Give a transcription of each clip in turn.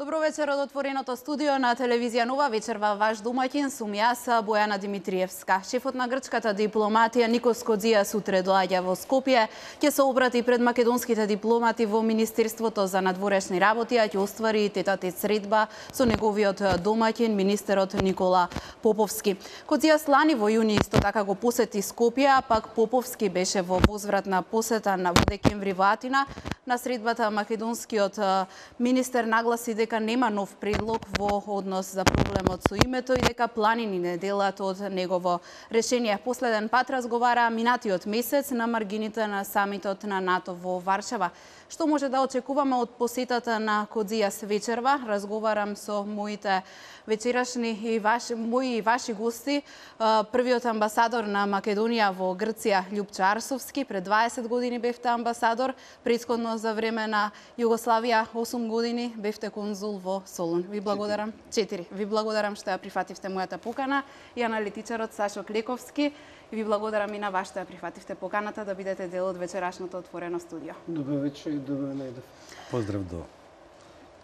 Добро вечер од отвореното студио на телевизија Нова вечерва ваш домаќин сум јас Бојана Димитриевска. Шефот на грчката дипломатија Никос Кодзија сутре доаѓа во Скопје, ќе се обрати пред македонските дипломати во Министерството за надворешни работи, а ќе оствари тетате средба со неговиот домаќин министерот Никола Поповски. Кодзија слани во јуни исто така го посети Скопје, а пак Поповски беше во возвратна посета на во декември во Атина. На средбата македонскиот министер нагласи дека дека нема нов предлог во однос за проблемот со името и дека планини не делат од негово решение. Последен пат разговара минатиот месец на маргините на самитот на НАТО во Варшава. Што може да очекуваме од посетата на Кодзијас вечерва? Разговарам со моите вечерашни и ваши, мои и ваши гости. Првиот амбасадор на Македонија во Грција, Љупчо Арсовски, пред 20 години бевте амбасадор, предходно за време на Југославија 8 години бевте конзул во Солун. Ви благодарам. 4. Ви благодарам што ја прифативте мојата покана и аналитичарот Сашо Клековски. И ви благодарам и на вас што ја прифативте поканата да бидете дел од вечерашното отворено студио. Добро вечер и добро најдов. Поздрав до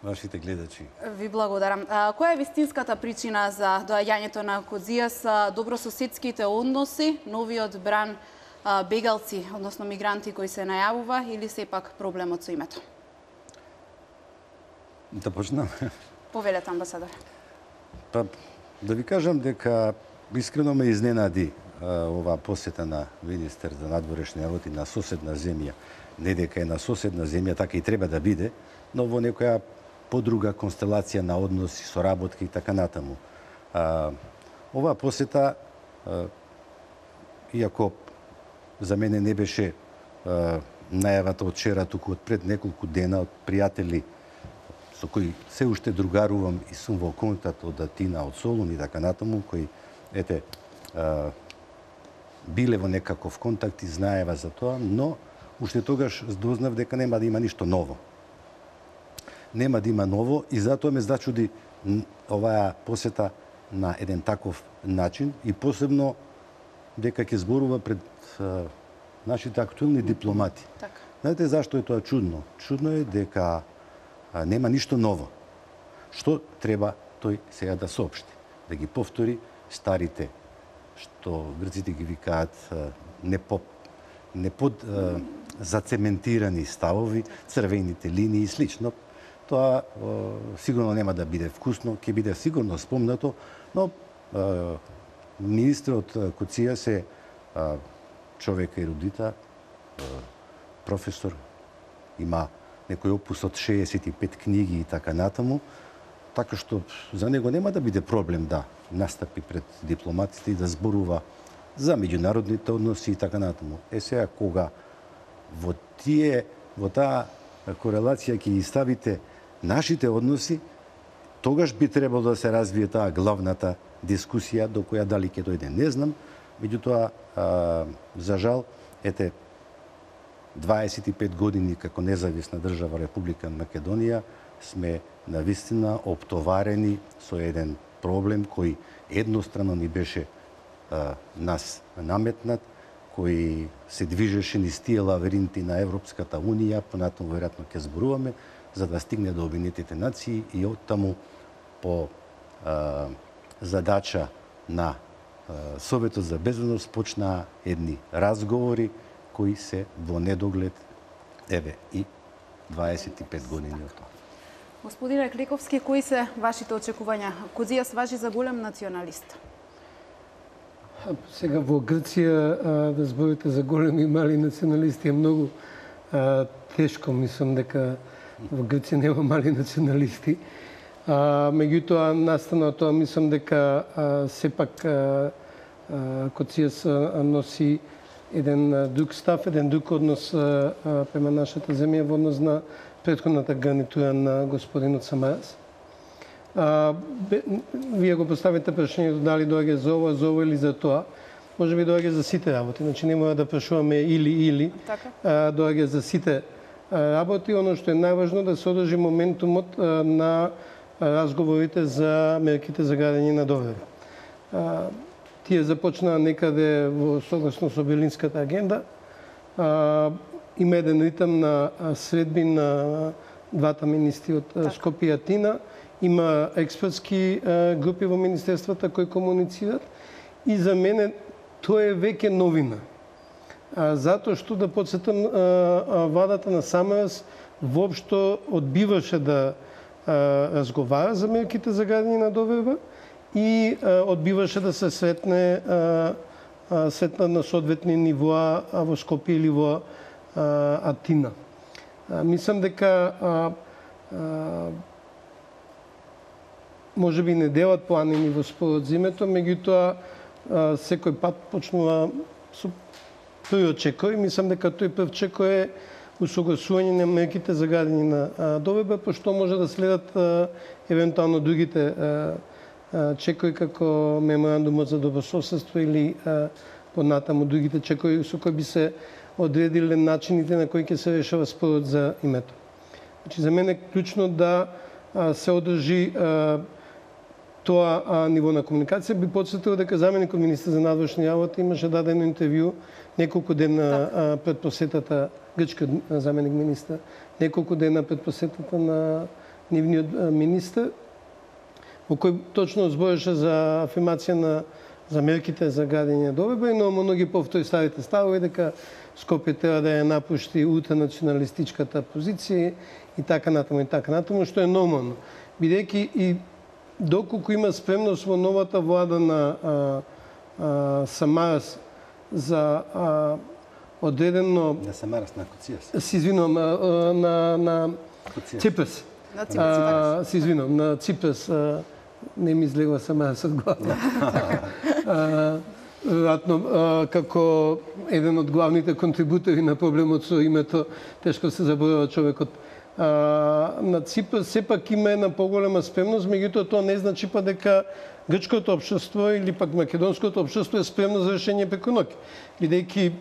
вашите гледачи. Ви благодарам. А, која е вистинската причина за доаѓањето на Кодзијас, добрососедските односи, новиот бран а, бегалци, односно мигранти кои се најавува или сепак проблемот со името? Да почнам. Повелете, амбасадор. Па, да ви кажам дека искрено ме изненади ова посета на министер за надворешни работи на соседна земја. Не дека е на соседна земја, така и треба да биде, но во некоја подруга констелација на односи, соработки и така натаму. А, оваа посета, а, иако за мене не беше а, најавата од вчера, туку од пред неколку дена од пријатели со кои се уште другарувам и сум во контакт од Атина, од Солун и така натаму, кои, ете, а, биле во некаков контакт и знаева за тоа, но уште тогаш дознав дека нема да има ништо ново нема да има ново и затоа ме зачуди оваа посета на еден таков начин и посебно дека ќе зборува пред а, нашите актуелни дипломати. Така. Знаете зашто е тоа чудно? Чудно е дека а, нема ништо ново. Што треба тој сега да соопшти? Да ги повтори старите што грците ги викаат не по не под е, зацементирани ставови, црвените линии и слично. Тоа сигурно нема да биде вкусно, ќе биде сигурно спомнато, но министрот Коција се човек ерудита, професор, има некој опус од 65 книги и така натаму, така што за него нема да биде проблем да настапи пред дипломатите и да зборува за меѓународните односи и така натаму. Е сега кога во тие во таа корелација ќе ги ставите нашите односи, тогаш би требало да се развие таа главната дискусија до која дали ќе дојде, не знам. Меѓутоа, за жал, ете, 25 години како независна држава Република Македонија сме на вистина оптоварени со еден проблем кој еднострано ни беше а, нас наметнат, кој се движеше низ тие лавиринти на Европската Унија, понатаму веројатно ќе зборуваме, за да стигне до Обединетите нации и од таму по а, задача на а, Советот за безбедност почнаа едни разговори кои се во недоглед еве и 25 години од тоа. Господине Кликовски, кои се вашите очекувања? Козијас важи за голем националист. Сега во Грција да зборите за големи и мали националисти е многу а, тешко. Мислам дека во Грција нема мали националисти. А, меѓутоа, настана тоа, мислам дека а, сепак а, а, носи еден друг став, еден друг однос а, према нашата земја во однос на предходната гарнитура на господинот Самарас. А, бе, вие го поставите прашањето дали доаѓа за ова, за ова или за тоа. Може би доаѓа за сите работи. Значи не мора да прашуваме или или. Така. А, доаѓа за сите работи, оно што е најважно да се одржи моментумот на разговорите за мерките за градење на доверба. Тие започнаа некаде во согласно со Белинската агенда. Има еден ритм на средби на двата министри од. Скопје и Атина. Има експертски групи во министерствата кои комуницираат и за мене тоа е веќе новина. Затоа што да подсетам владата на СМРС воопшто одбиваше да разговара за мерките за градење на доверба и одбиваше да се сретне а, а, сретна на соодветни нивоа во Скопје или во Атина. Мислам дека а, а, може би не делат планини во споразумето, меѓутоа секој пат почнува со првиот чекор и мислам дека тој прв чекор е усогласување на мерките за градење на ДОВБ, пошто па може да следат а, евентуално другите а, а, чекори како меморандумот за добрососедство или а, понатаму другите чекори со кои би се одредиле начините на кои ќе се решава спорот за името. Значи за мене е клучно да се одржи а, тоа а, ниво на комуникација. Би подсетил дека заменикот министр за надвошни работи имаше дадено интервју неколку дена пред посетата грчка заменик министр, неколку дена пред посетата на нивниот министр, во кој точно збореше за афирмација на за мерките за градење доверба, но многу повтори старите ставови дека Скопје треба да ја напушти ултранационалистичката позиција и така натаму и така натаму, што е нормално. Бидејќи и доколку има спремност во новата влада на а, а, Самарас за а, одредено На Самарас на Коцијас. се извинувам, а, а, на, на. Ципрас. На Ципрас, А, се извинувам, на Ципрас. А, не ми излегува Самарас од глава. Веројатно, како еден од главните контрибутори на проблемот со името, тешко се заборава човекот. А, на Ципрас сепак има една поголема спремност, меѓутоа тоа не значи па дека грчкото општество или пак македонското општество е спремно за решение преку ноќ. Бидејќи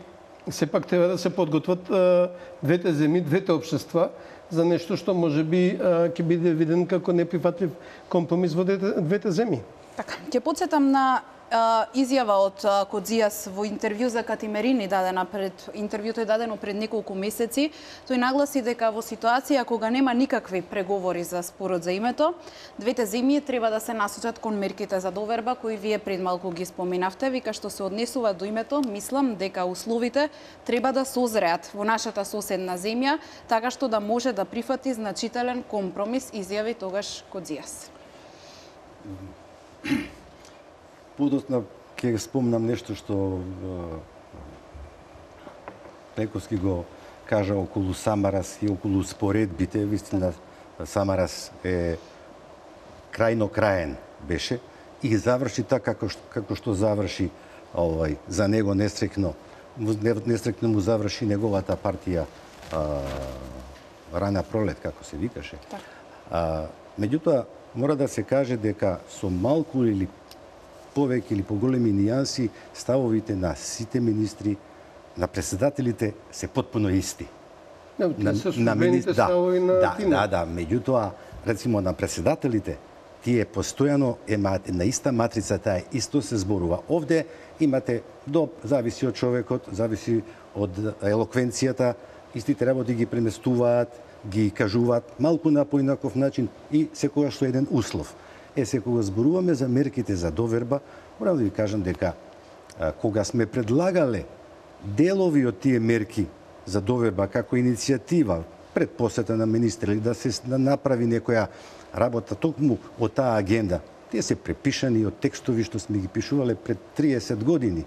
сепак треба да се подготват а, двете земји, двете општества за нешто што може би а, ќе биде виден како неприфатлив компромис во двете, двете земји. Така, ќе подсетам на изјава од Кодзијас во интервју за Катимерини дадена пред интервјуто е дадено пред неколку месеци. Тој нагласи дека во ситуација кога нема никакви преговори за спорот за името, двете земји треба да се насочат кон мерките за доверба кои вие пред малку ги споменавте, вика што се однесува до името, мислам дека условите треба да созреат во нашата соседна земја, така што да може да прифати значителен компромис, изјави тогаш Кодзијас. Подосна ќе спомнам нешто што Пековски го кажа околу Самарас и околу споредбите. Вистина, Самарас е крајно краен беше и заврши така како што, како што заврши овај за него нестрекно нестрекно му заврши неговата партија а, рана пролет како се викаше. Така. А, меѓутоа мора да се каже дека со малку или повеќе или поголеми нијанси ставовите на сите министри на председателите се потпуно исти. На, На, на службените да, на да, Тина. да, да, меѓутоа рецимо на председателите тие постојано емаат на иста матрица, таа исто се зборува. Овде имате до зависи од човекот, зависи од елоквенцијата, истите работи ги преместуваат, ги кажуваат малку на поинаков начин и секогаш со еден услов. Е, се кога зборуваме за мерките за доверба, морам да ви кажам дека а, кога сме предлагале делови од тие мерки за доверба како иницијатива пред посета на министер или да се да направи некоја работа токму од таа агенда. Тие се препишани од текстови што сме ги пишувале пред 30 години.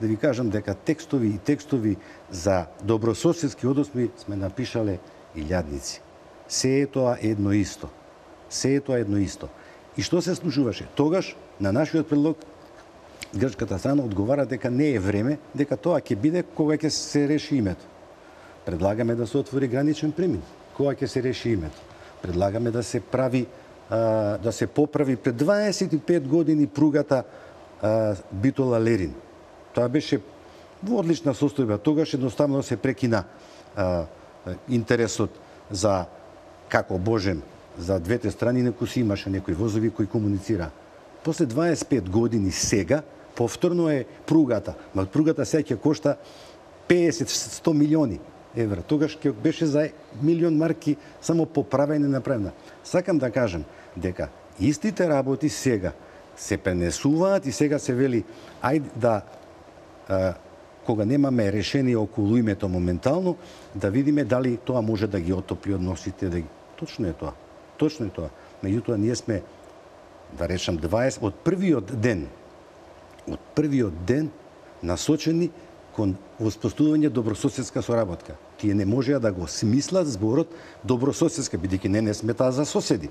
Да ви кажам дека текстови и текстови за добрососедски односи сме напишале илјадници. Се е тоа едно исто. Се е тоа едно исто. И што се случуваше? Тогаш, на нашиот предлог, грчката страна одговара дека не е време, дека тоа ќе биде кога ќе се реши името. Предлагаме да се отвори граничен премин. Кога ќе се реши името? Предлагаме да се прави а, да се поправи пред 25 години пругата а, Битола Лерин. Тоа беше во одлична состојба. Тогаш едноставно се прекина а, интересот за како Божем за двете страни неко си имаше некои возови кои комуницира. После 25 години сега повторно е пругата. Ма пругата сега ќе кошта 50-100 милиони евра. Тогаш ќе беше за милион марки само поправење направена. Сакам да кажам дека истите работи сега се пренесуваат и сега се вели ајде да а, кога немаме решение околу името моментално, да видиме дали тоа може да ги отопли односите, да ги... Точно е тоа. Точно е тоа. Меѓутоа, ние сме, да речам, 20, од првиот ден, од првиот ден насочени кон воспоставување добрососедска соработка. Тие не можеа да го смислат зборот добрососедска, бидејќи не не сметаа за соседи.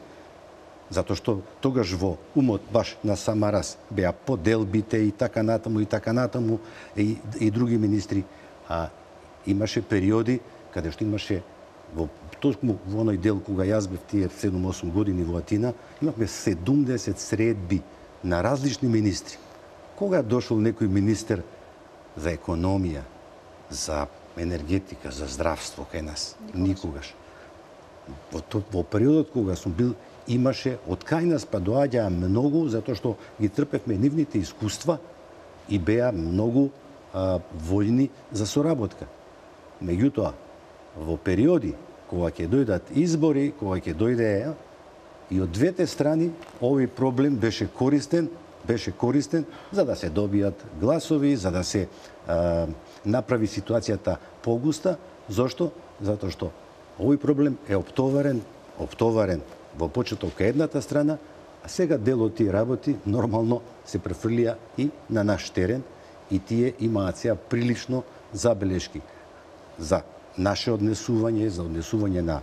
Затоа што тогаш во умот баш на Самарас беа поделбите и така натаму и така натаму и, и други министри, а имаше периоди каде што имаше во токму во оној дел кога јас бев тие 7-8 години во Атина, имавме 70 средби на различни министри. Кога дошол некој министер за економија, за енергетика, за здравство кај нас? Никогаш. Во, то, во периодот кога сум бил имаше од кај нас па доаѓаа многу затоа што ги трпевме нивните искуства и беа многу а, војни за соработка. Меѓутоа, во периоди кога ќе дојдат избори, кога ќе дојде и од двете страни овој проблем беше користен, беше користен за да се добијат гласови, за да се а, направи ситуацијата погуста. Зошто? Затоа што овој проблем е оптоварен, оптоварен во почеток кај едната страна, а сега дел од тие работи нормално се префрлија и на наш терен и тие имаат сега прилично забелешки за наше однесување, за однесување на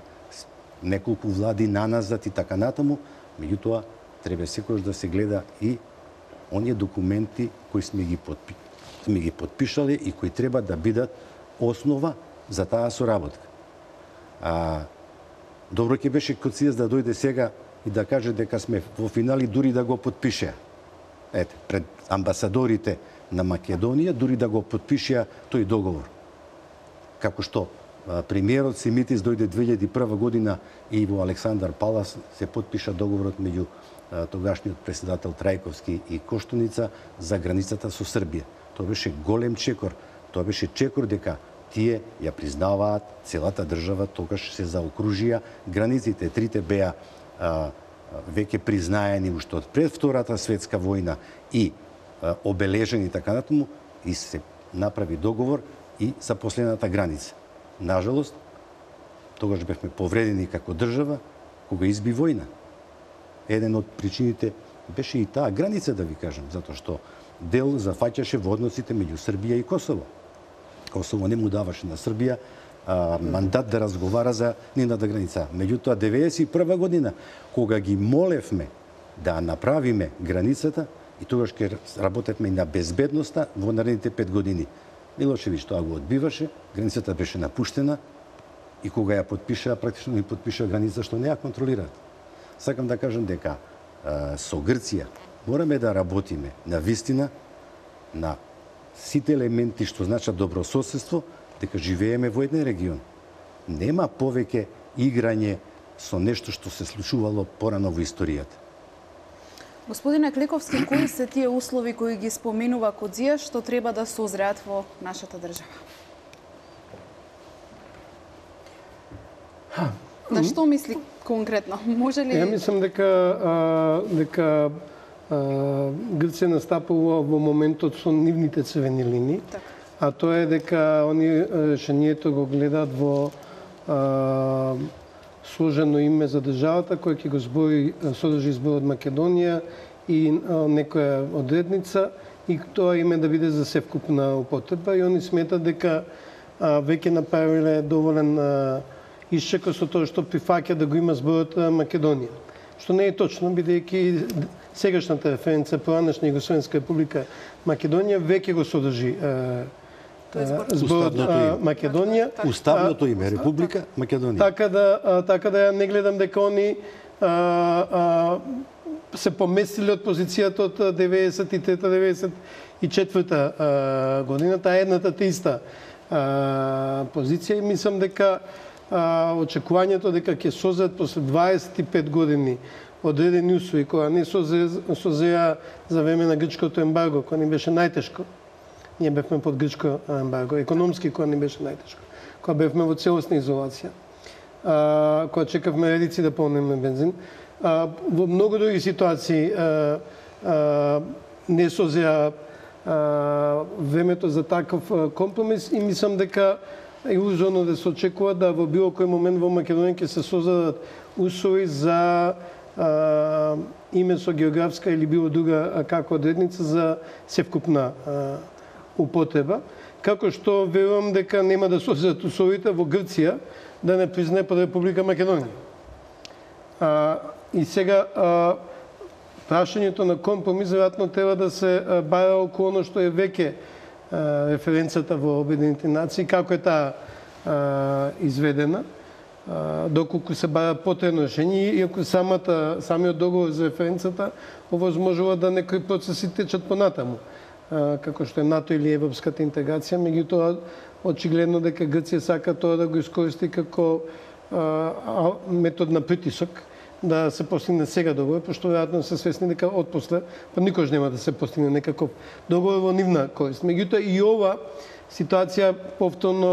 неколку влади наназад и така натаму, меѓутоа треба секогаш да се гледа и оние документи кои сме ги подпи, сме ги подпишале и кои треба да бидат основа за таа соработка. А, Добро ќе беше Коцијас да дојде сега и да каже дека сме во финали дури да го подпише. Ете, пред амбасадорите на Македонија дури да го подпишеа тој договор. Како што премиерот Симитис дојде 2001 година и во Александар Палас се подпиша договорот меѓу тогашниот председател Трајковски и Коштуница за границата со Србија. Тоа беше голем чекор. Тоа беше чекор дека тие ја признаваат целата држава, тогаш се заокружија границите. Трите беа а, веќе признаени уште од пред Втората светска војна и а, обележени така натаму и се направи договор и за последната граница. Нажалост, тогаш бевме повредени како држава кога изби војна. Еден од причините беше и таа граница, да ви кажам, затоа што дел зафаќаше во односите меѓу Србија и Косово. Косово не му даваше на Србија а, мандат да разговара за нивната граница. Меѓутоа, 1991 година, кога ги молевме да направиме границата, и тогаш ќе работевме и на безбедноста во наредните пет години. Милошевич тоа го одбиваше, границата беше напуштена и кога ја подпишаа, практично ни подпишаа граница што не ја контролираат. Сакам да кажам дека а, со Грција мораме да работиме на вистина на сите елементи што значат добрососедство, дека живееме во еден регион. Нема повеќе играње со нешто што се случувало порано во историјата. Господине Кликовски, кои се тие услови кои ги споминува Кодзија што треба да созреат во нашата држава? На што мисли конкретно? Може ли Ја мислам дека а, дека Грција настапува во моментот со нивните црвени линии, така. а тоа е дека они решението го гледаат во а, сложено име за државата кој ќе го збори содржи зборот Македонија и некоја одредница и тоа име да биде за севкупна употреба и они сметат дека а, веќе направиле доволен исчеко со тоа што прифаќа да го има зборот Македонија. Што не е точно, бидејќи сегашната референца поранешна Југословенска република Македонија веќе го содржи зборот Македонија. Уставното име Република Македонија. Така да така да ја не гледам дека они а, а, се поместиле од позицијата од 93-94 година, таа едната те иста а, позиција и мислам дека а, очекувањето дека ќе создаат после 25 години одредени услови која не созеа за време на грчкото ембарго, која ни беше најтешко. Ние бевме под грчко ембарго, економски која ни беше најтешко. кога бевме во целосна изолација, а, кога чекавме редици да полнеме бензин. А, во многу други ситуации а, а, не созеа времето за таков компромис и мислам дека е илузорно да се очекува да во било кој момент во Македонија ќе се создадат услови за а, име со географска или било друга како одредница за севкупна а, употреба, како што верувам дека нема да се условите во Грција да не признае под Република Македонија. А, и сега а, прашањето на компромис веројатно треба да се бара околу оно што е веќе референцата во Обединените нации, како е таа изведена, доколку се бара потребно решение, иако самата, самиот договор за референцата овозможува да некои процеси течат понатаму, како што е НАТО или Европската интеграција, меѓутоа очигледно дека Грција сака тоа да го искористи како метод на притисок, да се постигне сега договор, пошто веројатно се свесни дека од после, па никош нема да се постигне некаков договор во нивна корист. Меѓутоа и ова ситуација повторно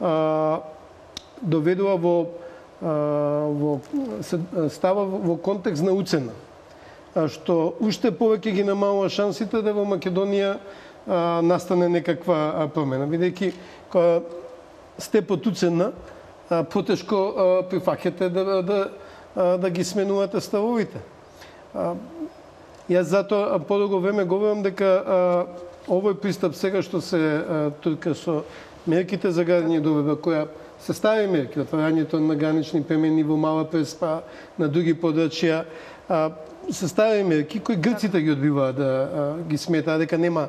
а, доведува во а, во се, става во контекст на уцена што уште повеќе ги намалува шансите да во Македонија а, настане некаква промена, бидејќи кога сте потуцена потешко прифаќате да, да да ги сменувате ставовите. Јас затоа подолго време говорам дека овој пристап сега што се турка со мерките за градење добива, која се стави мерки, отварањето на гранични премени во Мала Преспа, на други подрачја, се мерки кои грците ги одбиваат да ги сметаат дека нема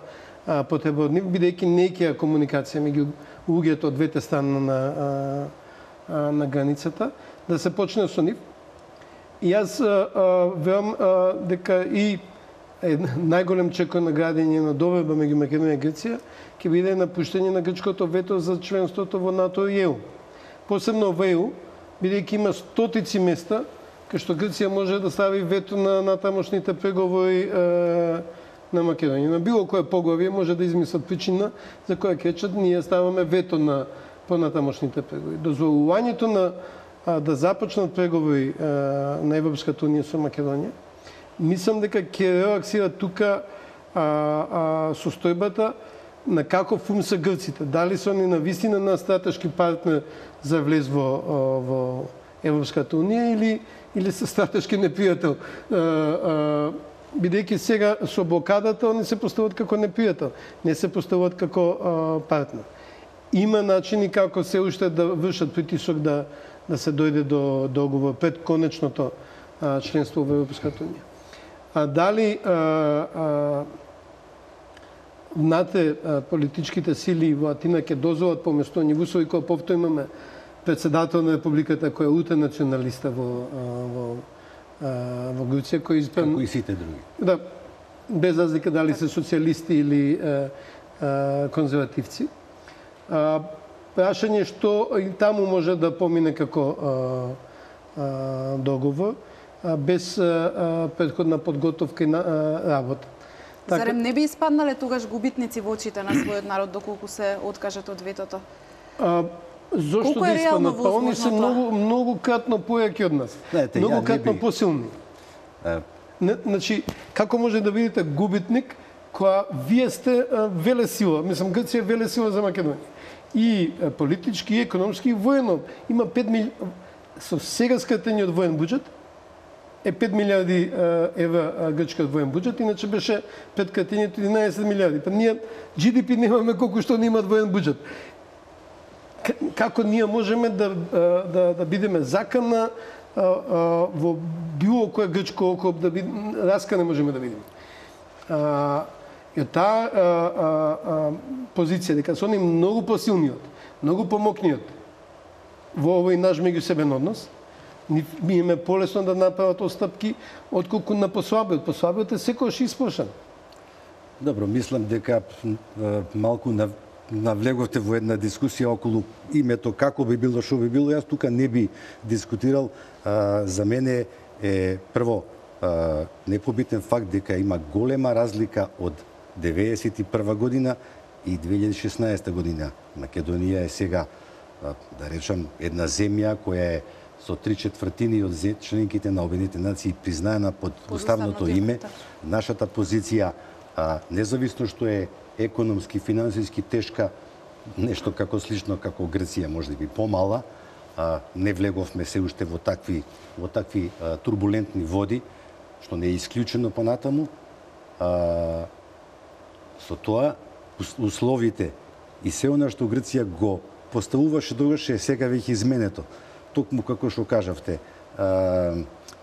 потреба од нив, бидејќи не комуникација меѓу луѓето од двете страни на, на границата, да се почне со нив. И јас верам дека и е најголем чекор на градење на доверба меѓу Македонија и Грција ќе биде напуштање на грчкото вето за членството во НАТО и ЕУ. Посебно во ЕУ, бидејќи има стотици места кај што Грција може да стави вето на натамошните преговори е, на Македонија. На било кое поглавие може да измислат причина за која кечат ние ставаме вето на понатамошните преговори. Дозволувањето на да започнат преговори на Европската унија со Македонија, мислам дека ќе релаксира тука а, а, состојбата на како фум се грците. Дали се они на вистина на стратешки партнер за влез во, во Европската унија или или се стратешки непријател. Бидејќи сега со блокадата они се поставуваат како непријател, не се поставуваат како а, партнер. Има начини како се уште да вршат притисок да да се дојде до договор пред конечното членство во Европската унија. А дали а, а, внатре политичките сили во Атина ќе дозволат поместо ни услови кој повторно имаме председател на републиката кој е ултранационалиста во во во Грција кој испрем... Како и сите други. Да, без разлика дали се социјалисти или а, а, конзервативци. А, прашање што и таму може да помине како договор, без предходна подготовка и работа. Така... Зарем не би испаднале тогаш губитници во очите на својот народ доколку се откажат од ветото? Зошто Колку да испаднат? Па они се многу, многу кратно појаки од нас. Знаете, многу кратно би... посилни. Е... Не, значи, како може да видите губитник која вие сте веле сила, мислам Грција е веле сила за Македонија и политички, и економски, и воено. Има 5 мили... Со сега скратениот воен буџет е 5 милиарди евра грчкиот воен буџет, иначе беше пред кратениот 11 милиарди. Па ние GDP немаме колку што не имат воен буџет. Како ние можеме да, да, да бидеме закана во било кое грчко око да би, раска не можеме да видиме. И таа позиција дека се они многу посилниот, многу помокниот во овој наш меѓусебен однос, ми име полесно да направат отстапки, отколку на послабиот. Послабиот е секојаш испошан. Добро, мислам дека малку на навлеговте во една дискусија околу името како би било, што би било. Јас тука не би дискутирал. за мене е прво непобитен факт дека има голема разлика од 1991 година и 2016 година. Македонија е сега да речам, една земја која е со три четвртини од членките на Обединетите нации признаена под уставното име, нашата позиција, а, независно што е економски, финансиски тешка, нешто како слично како Грција, може би помала, а, не влеговме се уште во такви во такви а, турбулентни води, што не е исклучено понатаму. А, со тоа условите и се она што Грција го поставуваше тогаш е сега веќе изменето. Токму како што кажавте, а,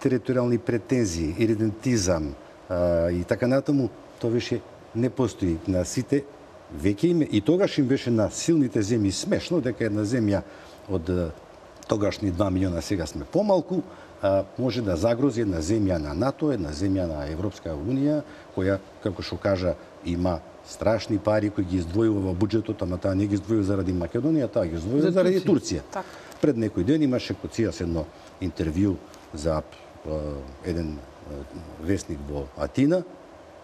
територијални претензии, иридентизам а, и така натаму, тоа веќе не постои на сите веќе име и тогаш им беше на силните земји смешно дека една земја од тогашни 2 милиона, сега сме помалку, може да загрози една земја на НАТО, една земја на Европска Унија, која, како што кажа, има страшни пари кои ги издвојува во буџетот, ама таа не ги издвојува заради Македонија, таа ги издвојува за заради Турција. Так. Пред некој ден имаше Коцијас едно интервју за еден вестник во Атина,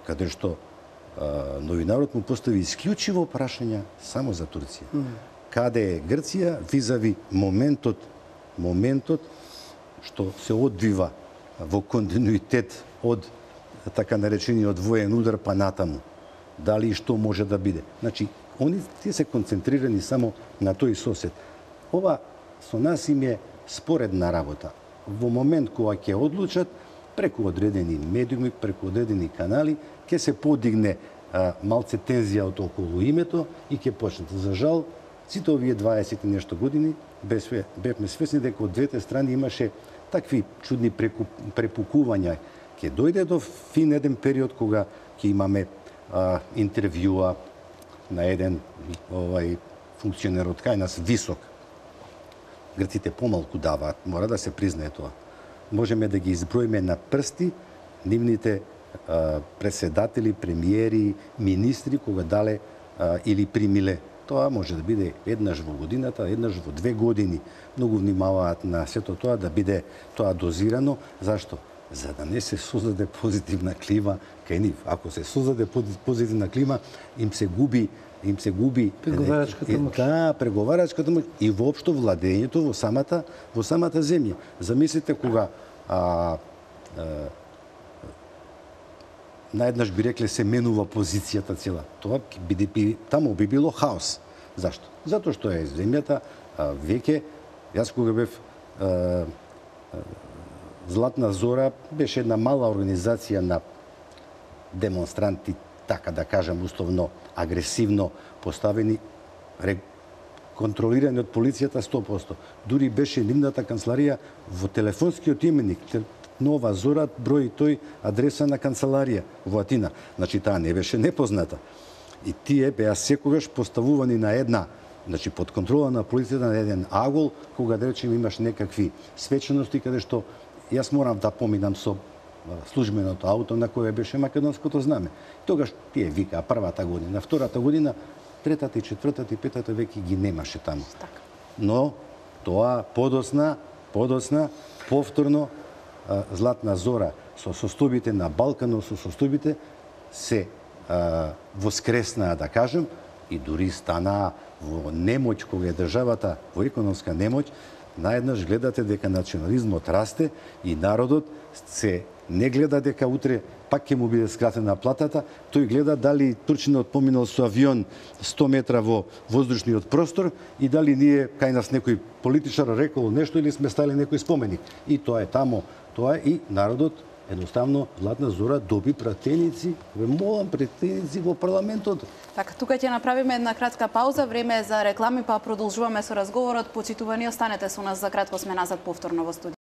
каде што новинарот му постави исклучиво прашања само за Турција. Mm. Каде е Грција визави моментот моментот што се одвива во континуитет од така наречениот воен удар па натаму дали и што може да биде. Значи, они тие се концентрирани само на тој сосед. Ова со нас им е споредна работа. Во момент кога ќе одлучат, преку одредени медиуми, преку одредени канали, ќе се подигне а, малце тензија од околу името и ќе почнат. За жал, сите овие 20 и нешто години бевме свесни дека од двете страни имаше такви чудни препукувања. Ке дојде до фин еден период кога ќе имаме а, интервјуа на еден овај функционер од кај нас висок. Грците помалку даваат, мора да се признае тоа. Можеме да ги изброиме на прсти нивните преседатели, премиери, министри кога дале или примиле Тоа може да биде еднаш во годината, еднаш во две години. Многу внимаваат на сето тоа да биде тоа дозирано. Зашто? За да не се создаде позитивна клима кај нив. Ако се создаде позитивна клима, им се губи им се губи преговарачката моќ. Да, преговарачката моќ и воопшто владењето во самата во самата земја. Замислите кога а, а, наеднаш би рекле се менува позицијата цела. Тоа би, би, таму би било хаос. Зашто? Затоа што е земјата а, веќе, јас кога бев а, Златна Зора беше една мала организација на демонстранти, така да кажам, условно агресивно поставени, контролирани од полицијата 100%. Дури беше нивната канцеларија во телефонскиот именик, Нова Зора, број тој адреса на канцеларија во Атина. Значи, таа не беше непозната. И тие беа секогаш поставувани на една значи под контрола на полицијата на еден агол, кога да речем имаш некакви свечености каде што јас морам да поминам со службеното ауто на кое беше македонското знаме. Тогаш тие вика првата година, втората година, третата и четвртата и петата веќе ги немаше таму. Но тоа подосна, подосна, повторно Златна Зора со состојбите на Балканот, со состојбите се а, воскреснаа, да кажем, и дури стана во немоќ кога е државата во економска немоќ, наеднаш гледате дека национализмот расте и народот се не гледа дека утре пак ќе му биде скратена платата, тој гледа дали Турчинот поминал со авион 100 метра во воздушниот простор и дали ние кај нас некој политичар рекол нешто или сме стали некој споменик. И тоа е тамо тоа и народот едноставно Златна Зора доби пратеници, ве молам пратеници во парламентот. Така, тука ќе направиме една кратка пауза, време е за реклами, па продолжуваме со разговорот. Почитувани, останете со нас за кратко сме назад повторно во студио.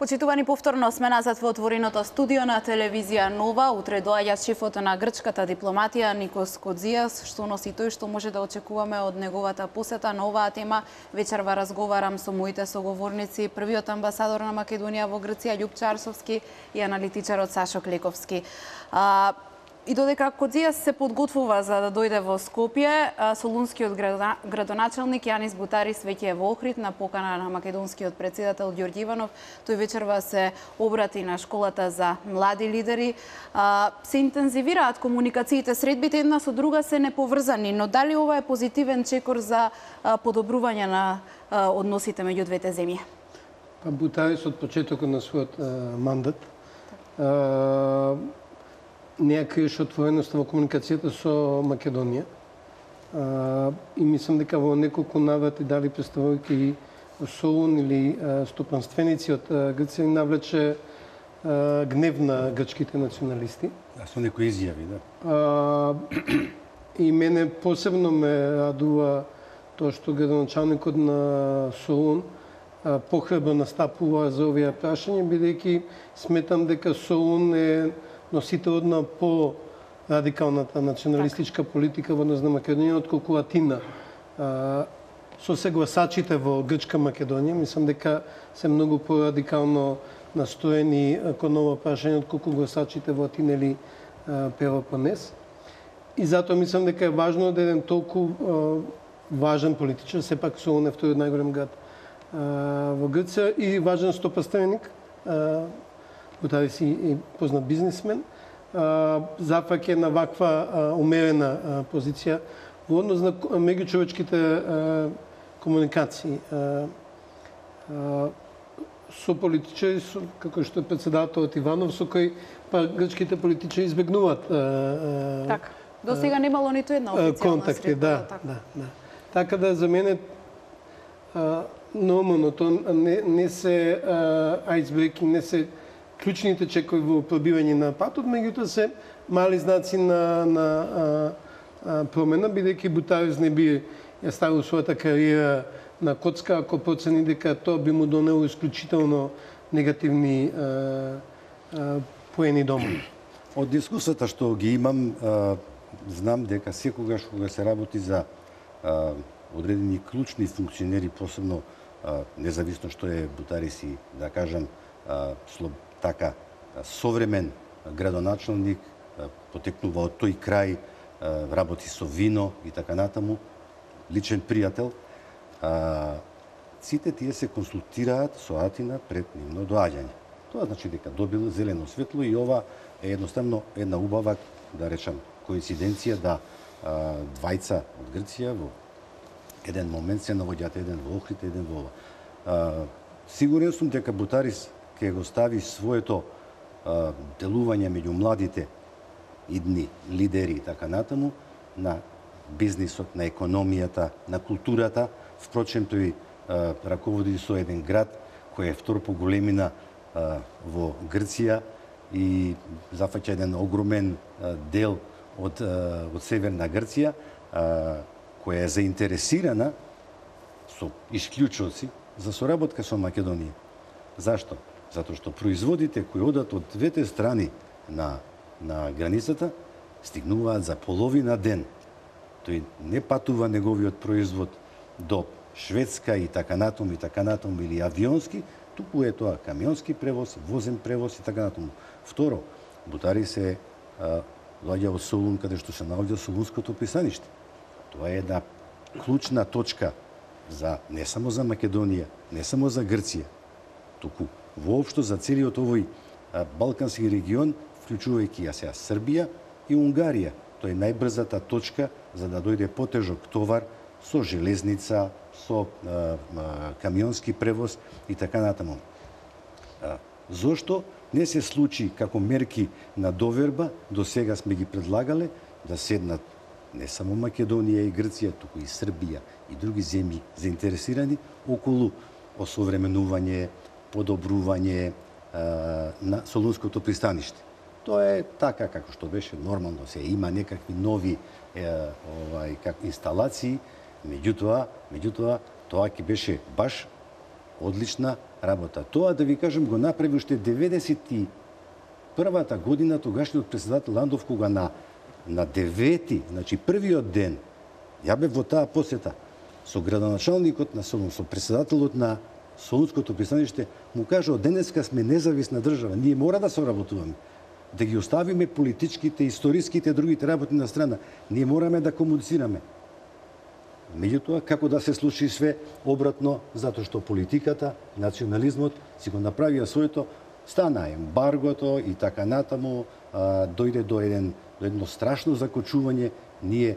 Почитувани повторно сме назад во отвореното студио на телевизија Нова. Утре доаѓа шефот на грчката дипломатија Никос Кодзијас, што носи тој што може да очекуваме од неговата посета на оваа тема. Вечерва разговарам со моите соговорници, првиот амбасадор на Македонија во Грција Љуб Чарсовски и аналитичарот Сашо Клековски. И додека Кодзија се подготвува за да дојде во Скопје, солунскиот градоначелник Јанис Бутарис веќе е во Охрид на покана на македонскиот председател Ѓорѓи Иванов. Тој вечерва се обрати на школата за млади лидери. Се интензивираат комуникациите, средбите една со друга се неповрзани, но дали ова е позитивен чекор за подобрување на односите меѓу двете земји? Па, Бутарис од почетокот на својот мандат не ја криеш отвореност во комуникацијата со Македонија. А, и мислам дека во неколку наврати дали представувајќи Солун или стопанственици од Грција навлече а, гнев на грчките националисти. Да, со некои изјави, да. А, и мене посебно ме радува тоа што градоначалникот на Солун похребно настапува за овие прашања, бидејќи сметам дека Солун е носителот на по радикалната националистичка политика во однос на Македонија отколку Атина. со се гласачите во Грчка Македонија, мислам дека се многу порадикално настоени кон ова прашање отколку гласачите во Атина или Пелопонес. И затоа мислам дека е важно да еден толку важен политичар, сепак Солун е вториот најголем град во Грција и важен стопаственик, Бутарис и познат бизнисмен, зафаќа на ваква умерена позиција во однос на меѓучовечките комуникации со политичари, како што е председателот Иванов, со кој па грчките политичари избегнуваат Така. До сега немало ниту една официјална контакти, да, така. да, да. Така да за мене нормално тоа не, не се айсбрекинг, не се клучните чекови во пробивање на патот, меѓутоа се мали знаци на, на а, а, промена, бидејќи Бутарис не би ја ставил својата кариера на коцка ако процени дека тоа би му донело исклучително негативни а, а, поени дома. Од дискусата што ги имам, а, знам дека секогаш кога се работи за а, одредени клучни функционери, посебно а, независно што е Бутарис и да кажам, а, слоб, така современ градоначалник, потекнува од тој крај, работи со вино и така натаму, личен пријател. Сите тие се консултираат со Атина пред нивно доаѓање. Тоа значи дека добил зелено светло и ова е едноставно една убава, да речам, коинциденција да двајца од Грција во еден момент се наводјат еден во Охрид, еден во ова. Сигурен сум дека Бутарис ќе го стави своето а, делување меѓу младите идни лидери и така натаму на бизнисот, на економијата, на културата. Впрочем, тој а, раководи со еден град кој е втор по големина а, во Грција и зафаќа еден огромен а, дел од, а, од Северна Грција, а, која е заинтересирана со исклучоци за соработка со Македонија. Зашто? Затоа што производите кои одат од двете страни на, на границата стигнуваат за половина ден. Тој не патува неговиот производ до Шведска и така натаму и така натаму или авионски, туку е тоа камионски превоз, возен превоз и така натаму. Второ, Бутари се доаѓа од Солун каде што се наоѓа Солунското писаниште. Тоа е една клучна точка за не само за Македонија, не само за Грција, туку воопшто за целиот овој Балкански регион, вклучувајќи ја сега Србија и Унгарија. Тоа е најбрзата точка за да дојде потежок товар со железница, со а, а, камионски превоз и така натаму. А, зошто не се случи како мерки на доверба, до сега сме ги предлагале да седнат не само Македонија и Грција, туку и Србија и други земји заинтересирани околу осовременување, подобрување на Солунското пристаниште. Тоа е така како што беше нормално, се има некакви нови е, овај как инсталации, меѓутоа, меѓутоа тоа ќе беше баш одлична работа. Тоа да ви кажам го направи уште 90 првата година тогашниот председател Ландов кога на на 9 значи првиот ден, ја бев во таа посета со градоначалникот на Солун, со председателот на Солунското пристаниште му кажа, од денеска сме независна држава, ние мора да соработуваме. да ги оставиме политичките, историските, другите работи на страна. Ние мораме да комуницираме. Меѓутоа, како да се случи све обратно, затоа што политиката, национализмот си го направија своето, стана ембаргото и така натаму, а, дојде до еден до едно страшно закочување. Ние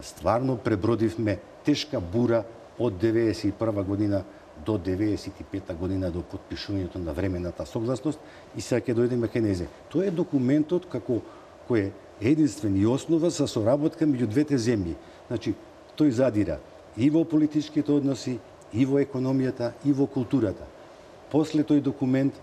стварно пребродивме тешка бура од 91 година до 95 година до подпишувањето на времената согласност и сега ќе дојдеме кај незе. Тоа е документот како кој е единствен и основа за соработка меѓу двете земји. Значи, тој задира и во политичките односи, и во економијата, и во културата. После тој документ,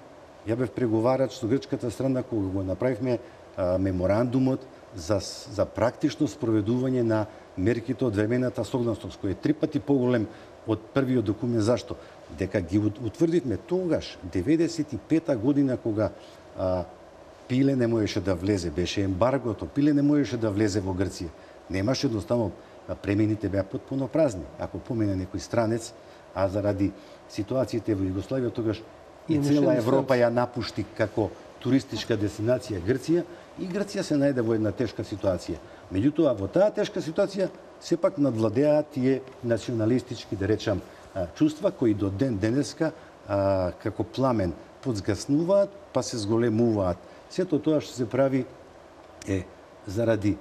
ја бев преговарач со грчката страна кога го направивме а, меморандумот за, за практично спроведување на мерките од времената согласност, кој е три пати поголем од првиот документ. Зашто? Дека ги утврдивме тогаш, 95-та година, кога а, Пиле не можеше да влезе, беше ембаргото, Пиле не можеше да влезе во Грција. Немаше едноставно премените беа потпуно празни. Ако помине некој странец, а заради ситуациите во Југославија тогаш и цела Европа ја напушти како туристичка дестинација Грција и Грција се најде во една тешка ситуација. Меѓутоа, во таа тешка ситуација сепак надвладеа тие националистички, да речам, чувства кои до ден денеска а, како пламен подзгаснуваат, па се зголемуваат. Сето тоа што се прави е заради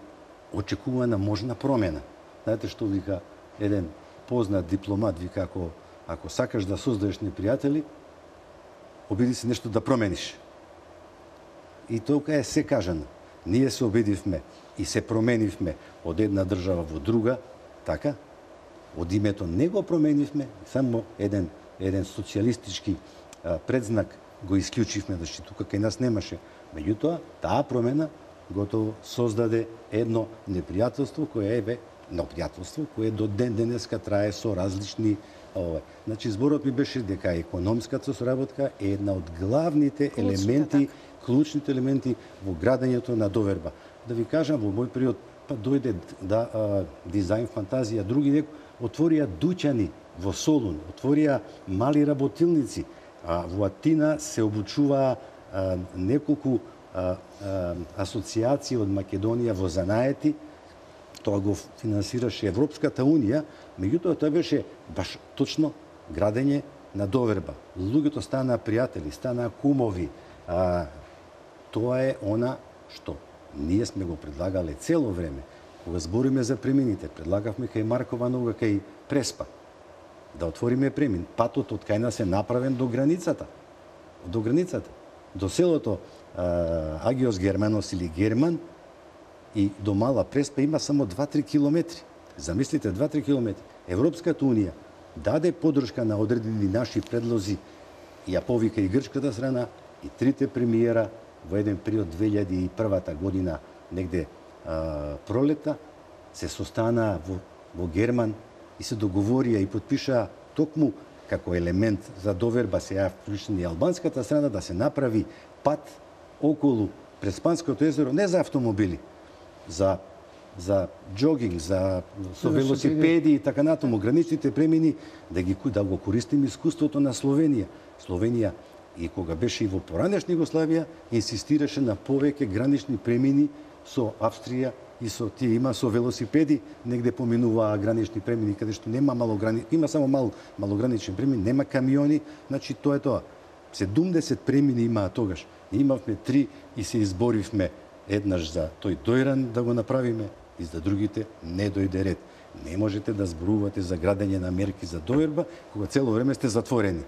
очекувана можна промена. Знаете што вика еден познат дипломат, вика ако, ако сакаш да создадеш непријатели, обиди се нешто да промениш. И толка е се кажано. Ние се обидивме и се променивме од една држава во друга, така? Од името не го променивме, само еден, еден социјалистички а, предзнак го исклучивме, значи тука кај нас немаше. Меѓутоа, таа промена готово создаде едно непријателство кое е на пријателство кое до ден денеска трае со различни ова. Значи зборот ми беше дека економската соработка е една од главните елементи, така. клучните елементи во градењето на доверба. Да ви кажам, во мој период па дојде да а, дизајн фантазија, други некои отворија дуќани во Солун, отворија мали работилници, а во Атина се обучуваа неколку а, а, асоциации од Македонија во занаети, тоа го финансираше Европската Унија, меѓутоа тоа беше баш точно градење на доверба. Луѓето станаа пријатели, станаа кумови. А, тоа е она што ние сме го предлагале цело време. Кога збориме за премините, предлагавме кај Маркова нога, кај Преспа, да отвориме премин. Патот од кај нас е направен до границата. До границата. До селото а, Агиос Германос или Герман, и до Мала Преспа има само 2-3 километри. Замислите, 2-3 километри. Европската Унија даде подршка на одредени наши предлози и ја повика и грчката страна и трите премиера во еден период 2001 година негде а, пролета се состанаа во, во Герман и се договорија и подпишаа токму како елемент за доверба се ја вклучени албанската страна да се направи пат околу Преспанското езеро не за автомобили, за за джогинг, за со велосипеди и така натаму, граничните премини, да ги да го користиме искуството на Словенија. Словенија и кога беше и во поранешна Југославија, инсистираше на повеќе гранични премини со Австрија и со тие има со велосипеди, негде поминуваа гранични премини каде што нема мало грани... има само мал малогранични премини, нема камиони, значи тоа е тоа. 70 премини имаа тогаш. Имавме три и се изборивме еднаш за тој дојран да го направиме и за другите не дојде ред. Не можете да зборувате за градење на мерки за дојрба кога цело време сте затворени.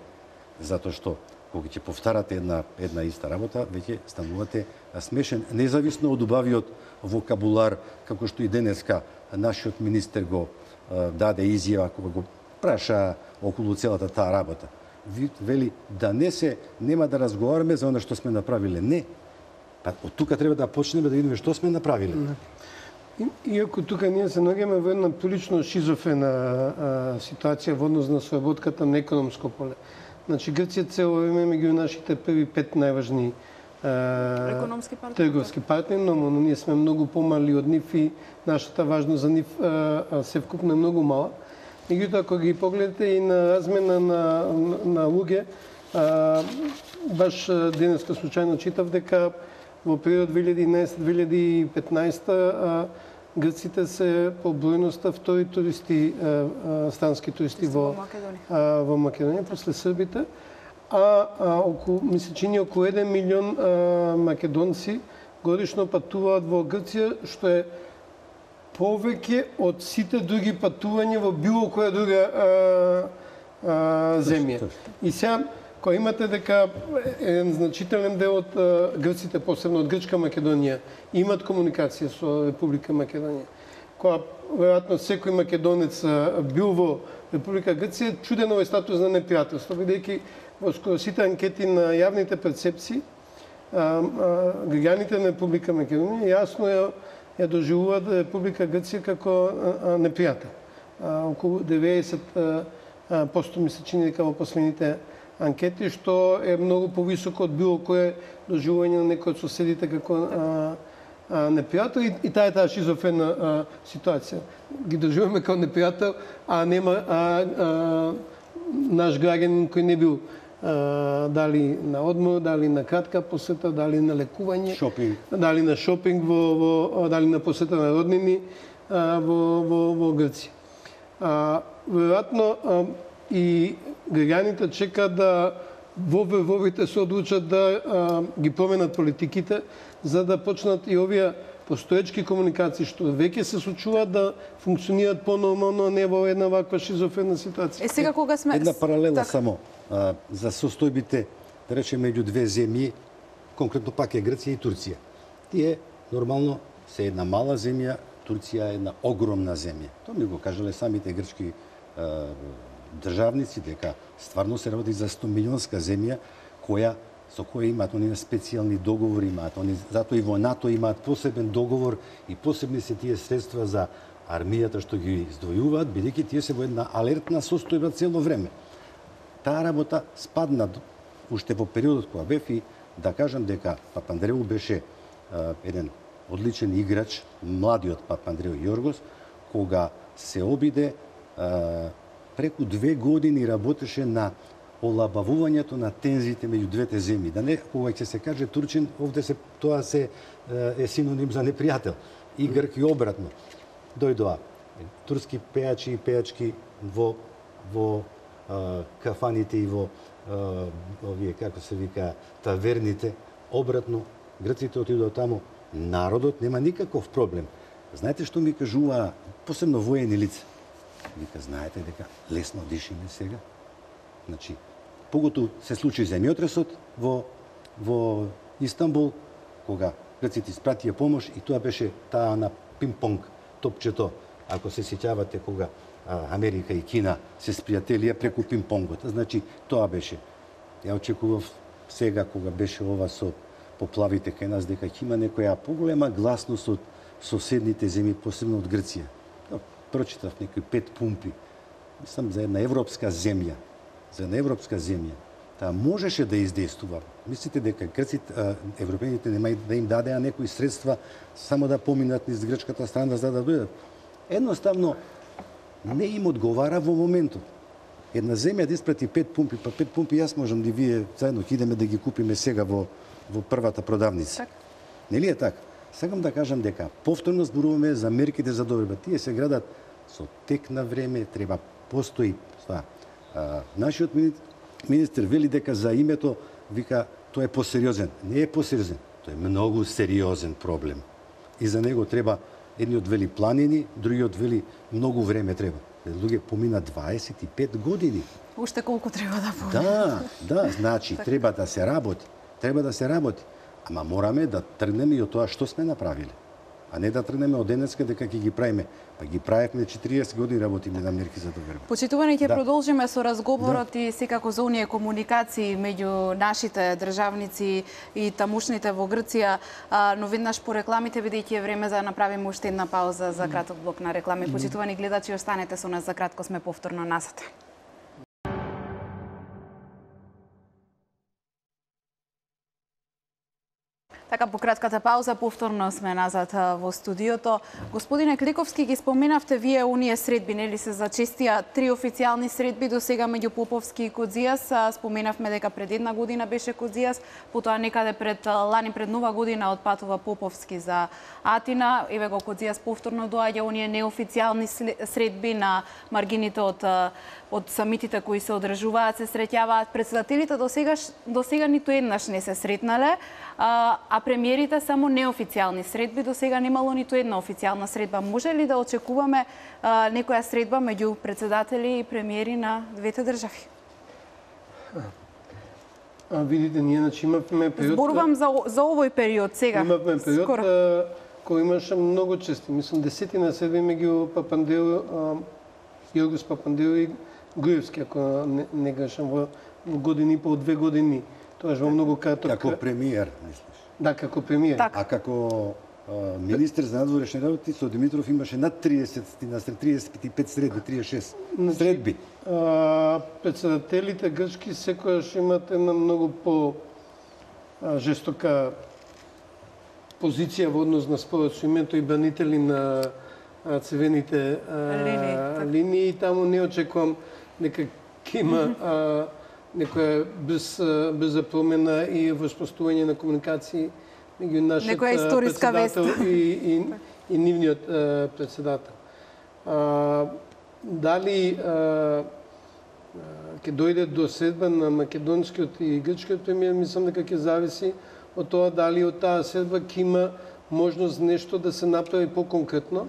Затоа што кога ќе повтарате една една иста работа, веќе станувате смешен, независно од убавиот вокабулар како што и денеска нашиот министер го даде изјава кога го праша околу целата таа работа. Вели да не се нема да разговараме за она што сме направиле. Не, Па од тука треба да почнеме да видиме што сме направиле. И, иако тука ние се наоѓаме во една прилично шизофрена а, ситуација во однос на слободката на економско поле. Значи Грција цело време меѓу нашите први пет најважни економски партнери, трговски партнери, но, но ние сме многу помали од нив и нашата важност за нив се вкупно е многу мала. Меѓутоа, ако ги погледате и на размена на, на, на луѓе, а, баш денеска случајно читав дека во период 2011-2015 грците се по бројноста втори туристи, странски туристи во, Македонија. во Македонија после србите, а, а околу, ми се чини околу 1 милион а, македонци годишно патуваат во Грција, што е повеќе од сите други патувања во било која друга а, а, земја. И сега, која имате дека еден значителен дел од грците, посебно од Грчка Македонија, имат комуникација со Република Македонија, која веројатно секој македонец бил во Република Грција, чуден овој статус на непријателство, бидејќи во скоро сите анкети на јавните перцепции, граѓаните на Република Македонија јасно ја, ја доживуваат Република Грција како непријател. Околу 90% ми се чини дека во последните анкети, што е многу повисоко од било кое доживување на некој од соседите како а, а, непријател и, и таа е таа шизофрена а, ситуација. Ги доживуваме како непријател, а нема а, а, наш граѓанин кој не бил а, дали на одмор, дали на кратка посета, дали на лекување, Шопинг. дали на шопинг во, во дали на посета на роднини а, во, во, во Грција. А, веројатно а, и граѓаните чекаат да во ВВО-вите се одлучат да а, ги променат политиките за да почнат и овие постоечки комуникации што веќе се случуваат да функционираат понормално, не во една ваква шизофрена ситуација. Е сега кога сме Една паралела Така. само а, за состојбите, да речеме, меѓу две земји, конкретно пак е Грција и Турција. Тие нормално се една мала земја, Турција е една огромна земја. Тоа ми го кажале самите грчки а, државници дека стварно се работи за 100 милионска земја која со која имаат оние специјални договори, имаат они затоа и во НАТО имаат посебен договор и посебни се тие средства за армијата што ги издвојуваат, бидејќи тие се во една алертна состојба цело време. Таа работа спадна уште во периодот кога бев и да кажам дека Папандреу беше а, еден одличен играч, младиот Папандреу Јоргос, кога се обиде а, преку две години работеше на олабавувањето на тензиите меѓу двете земји. Да не, кога ќе се каже Турчин, овде се тоа се е, синоним за непријател. И грк и обратно. Дојдоа турски пејачи и пејачки во во а, кафаните и во а, овие како се вика таверните, обратно грците отидоа таму, народот нема никаков проблем. Знаете што ми кажува посебно воени лица? Вика, знаете дека лесно дишиме сега? Значи, поготу се случи земјотресот во во Истанбул, кога грците испратија помош и тоа беше таа на пинг-понг топчето, ако се сеќавате кога а, Америка и Кина се спријателија преку пинг-понгот. Значи, тоа беше. Ја очекував сега кога беше ова со поплавите кај нас дека ќе има некоја поголема гласност од соседните земји, посебно од Грција. Прочитав некои пет пумпи. Мислам за една европска земја, за една европска земја, таа можеше да издействува. Мислите дека грците, европејците нема да им дадеа некои средства само да поминат низ грчката страна за да дојдат? Едноставно не им одговара во моментот. Една земја да испрати пет пумпи, па пет пумпи јас можам да вие заедно ќе идеме да ги купиме сега во во првата продавница. Така. Нели е така? Сакам да кажам дека повторно зборуваме за мерките за добрба. Тие се градат со тек на време, треба постои това. А, нашиот мини- министр вели дека за името вика тоа е посериозен. Не е посериозен, тоа е многу сериозен проблем. И за него треба едниот вели планини, другиот вели многу време треба. Луѓе помина 25 години. Уште колку треба да помине. Да, да, значи треба да се работи. Треба да се работи. Ама мораме да тргнеме и од тоа што сме направиле. А не да тргнеме од денеска дека ќе ги правиме. Па ги правевме 40 години работиме на мерки за доверба. Почитувани ќе Да. продолжиме со разговорот и секако за оние комуникации меѓу нашите државници и тамушните во Грција, а, но веднаш по рекламите бидејќи е време за да направиме уште една пауза за краток блок на реклами. Почитувани гледачи, останете со нас за кратко сме повторно назад. Така, по кратката пауза, повторно сме назад во студиото. Господине Кликовски, ги споменавте вие оние средби, нели се зачестија три официјални средби до сега меѓу Поповски и Кодзијас. Споменавме дека пред една година беше Кодзијас, потоа некаде пред лани пред нова година отпатува Поповски за Атина. Еве го Кодзијас повторно доаѓа оние неофицијални средби на маргините од од самитите кои се одржуваат се среќаваат председателите до сега до сега ниту еднаш не се сретнале, а, а премиерите само неофицијални средби, до сега немало ниту една официјална средба. Може ли да очекуваме а, некоја средба меѓу председатели и премиери на двете држави? А, видите, ние значи имавме период... Зборувам за, за овој период сега. Имавме период скоро. а, кој имаше многу чести. Мислам, десетина седми меѓу Папандел, Јоргос Папандел и Груевски, ако не, не грешам, во години и по две години. Тоа во многу краток... Како премиер, мислиш? Да, како премиер. Така. А како а, министр за надворешни работи со Димитров имаше над 30, на 35 средби, 36 Значи, средби. А, председателите грчки секојаш имат една многу по а, жестока позиција во однос на споразумението и бранители на а, цвените а, Линии, така. линии. И таму не очекувам дека ќе има а, некоја без, брза промена и воспоставување на комуникации меѓу нашиот историска вест. председател и, и, и нивниот а, председател. А, дали а, ќе дојде до седба на македонскиот и грчкиот премиер, мислам дека ќе зависи од тоа дали од таа седба ќе има можност нешто да се направи поконкретно,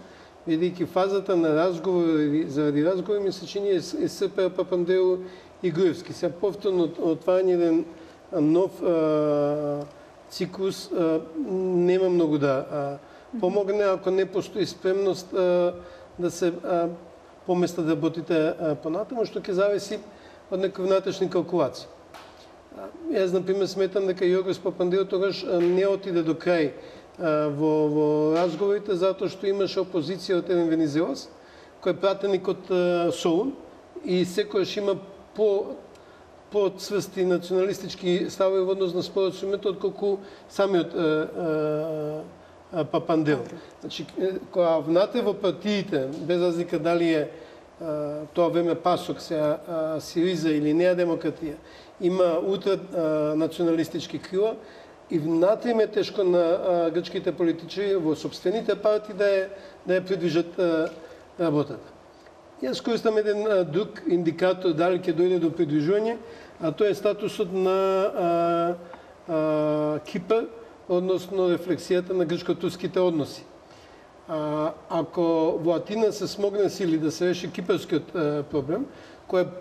бидејќи фазата на разговори, заради разговори ми се чини е, СП Папандео и Груевски. Се повторно отварање еден нов а, циклус а, нема многу да а, помогне ако не постои спремност а, да се а, поместа да работите а, понатаму, што ќе зависи од некои внатрешни калкулации. Јас, например, сметам дека Јоргос Папандео тогаш не отиде до крај во, во разговорите, затоа што имаше опозиција од еден венезелос, кој е пратеник од Солун и секојаш има по подсвести националистички ставови во однос на споразумето отколку самиот е, е, Папандел. Значи, е, кога внате во партиите, без разлика дали е е тоа време Пасок, се Сириза или неа демократија, има утре националистички крила и внатре им тешко на а, грчките политичари во собствените партии да ја, да ја придвижат а, работата. Јас користам еден а, друг индикатор дали ќе дојде до придвижување, а тоа е статусот на а, а, Кипар, односно рефлексијата на грчко-турските односи. А, ако во Атина се смогне сили да се реши кипарскиот а, проблем, кој е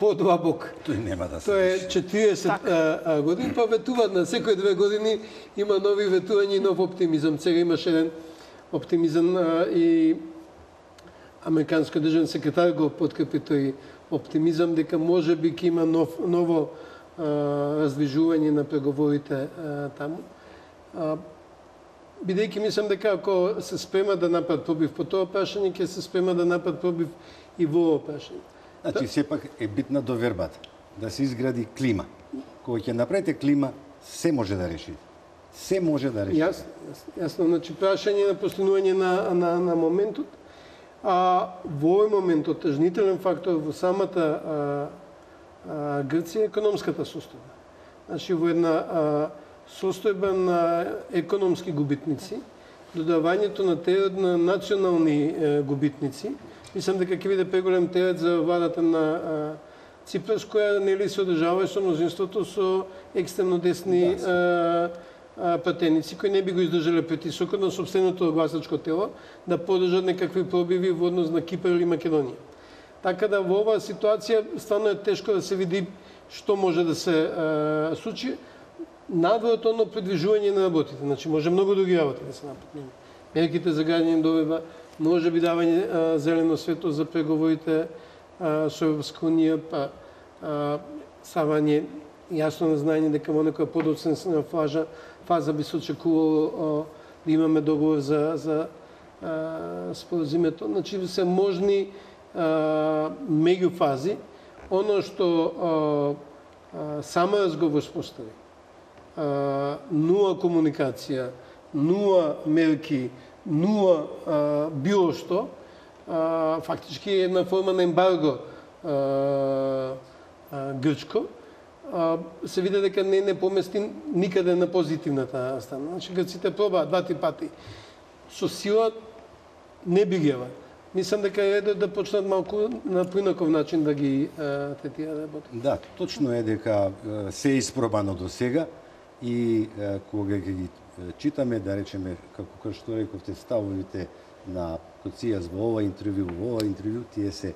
подлабок, Тој нема да се Тоа е реши. 40 а, а, години, па ветуваат на секој две години има нови ветувања и нов оптимизам. Сега имаше еден оптимизам а, и американскиот државен секретар го подкрепи тој оптимизам дека може би ќе има нов, ново а, раздвижување на преговорите а, таму. А, бидејќи мислам дека ако се спрема да направат пробив по тоа прашање, ќе се спрема да направат пробив и во ова прашање. Значи, сепак е битна довербата. Да се изгради клима. Кога ќе направите клима, се може да решите. Се може да решите. Јас, јасно. Значи, прашање на постигнување на, на, на моментот. А во овој момент отежнителен фактор во самата а, а, Грција е економската состојба. Значи, во една а, состојба на економски губитници, додавањето на терет на национални е, губитници, мислам дека ќе биде преголем терет за владата на а, Ципрас, која нели се одржава со мнозинството со екстремно десни а, а, пратеници кои не би го издржале притисокот на собственото гласачко тело да подржат некакви пробиви во однос на Кипар или Македонија. Така да во оваа ситуација стварно е тешко да се види што може да се а, случи надвор од оно придвижување на работите. Значи може многу други работи да се направат. Мерките за граѓање добива, може би давање зелено свето за преговорите со Европска унија, па а, ставање јасно на знаење дека во некоја подоценствена фаза, фаза би се очекувало да имаме договор за, за споразумето. Значи се можни а, меѓуфази. Оно што а, а, сама разговор спостави а, нула комуникација, нула мерки, нула а, било што, а, фактички е една форма на ембарго а, а, грчко, а, се виде дека не не помести никаде на позитивната страна. Значи грците пробаа два-три пати. Со сила не бигева. Мислам дека е да почнат малку на поинаков начин да ги третира да работи. Да, точно е дека се е испробано до сега и кога ги читаме, да речеме, како кој што рековте, ставовите на Коцијас во ова интервју, во ова интервју, тие се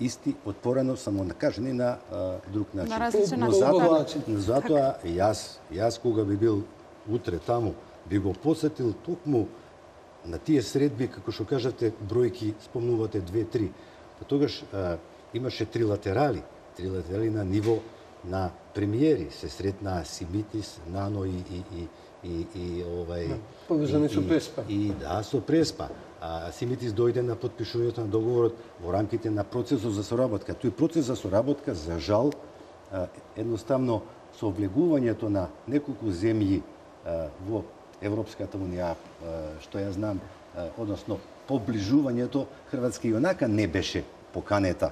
исти од порано, само накажени на а, друг начин. На различен но затоа, но затоа јас, јас кога би бил утре таму, би го посетил токму на тие средби, како што кажате, бројки спомнувате две-три. Па тогаш а, имаше три латерали, три латерали на ниво на премиери. Се сретна Симитис, Нано и, и, и, и, и овај... Да, поврзани и- со и- Преспа. И да, со Преспа. А Симитис дојде на подпишувањето на договорот во рамките на процесот за соработка. Тој процес за соработка, за жал, а, едноставно со облегувањето на неколку земји а, во Европската унија, а, што ја знам, а, односно поближувањето, Хрватска и онака не беше поканета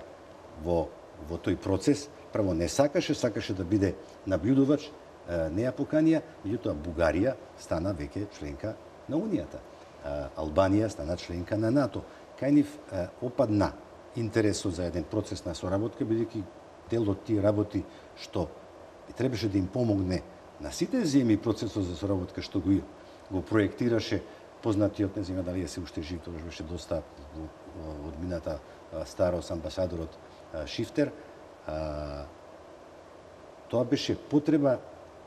во, во тој процес. Прво не сакаше, сакаше да биде наблюдувач, а, не ја поканија, меѓутоа Бугарија стана веќе членка на Унијата. Албанија стана членка на НАТО. Кај нив опадна интересот за еден процес на соработка, бидејќи дел од тие работи што требаше да им помогне на сите земји процесот за соработка што го го проектираше познатиот, не знам дали е се уште жив, тогаш беше доста од мината старост амбасадорот Шифтер. Тоа беше потреба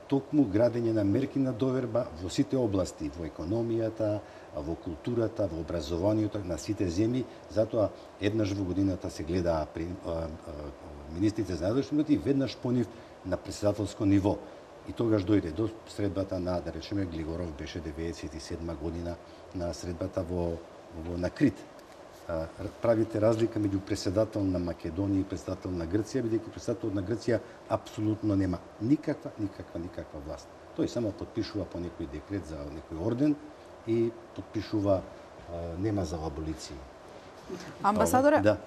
токму градење на мерки на доверба во сите области, во економијата, во културата, во образованието на сите земји, затоа еднаш во годината се гледа при, министрите за надошни и веднаш по нив на председателско ниво. И тогаш дојде до средбата на, да речеме, Глигоров беше 97 година на средбата во, во на Крит. Правите разлика меѓу председател на Македонија и председател на Грција, бидејќи председател на Грција апсолутно нема никаква, никаква, никаква власт. Тој само подпишува по некој декрет за некој орден и подпишува нема за аболиција. Амбасадоре, Да.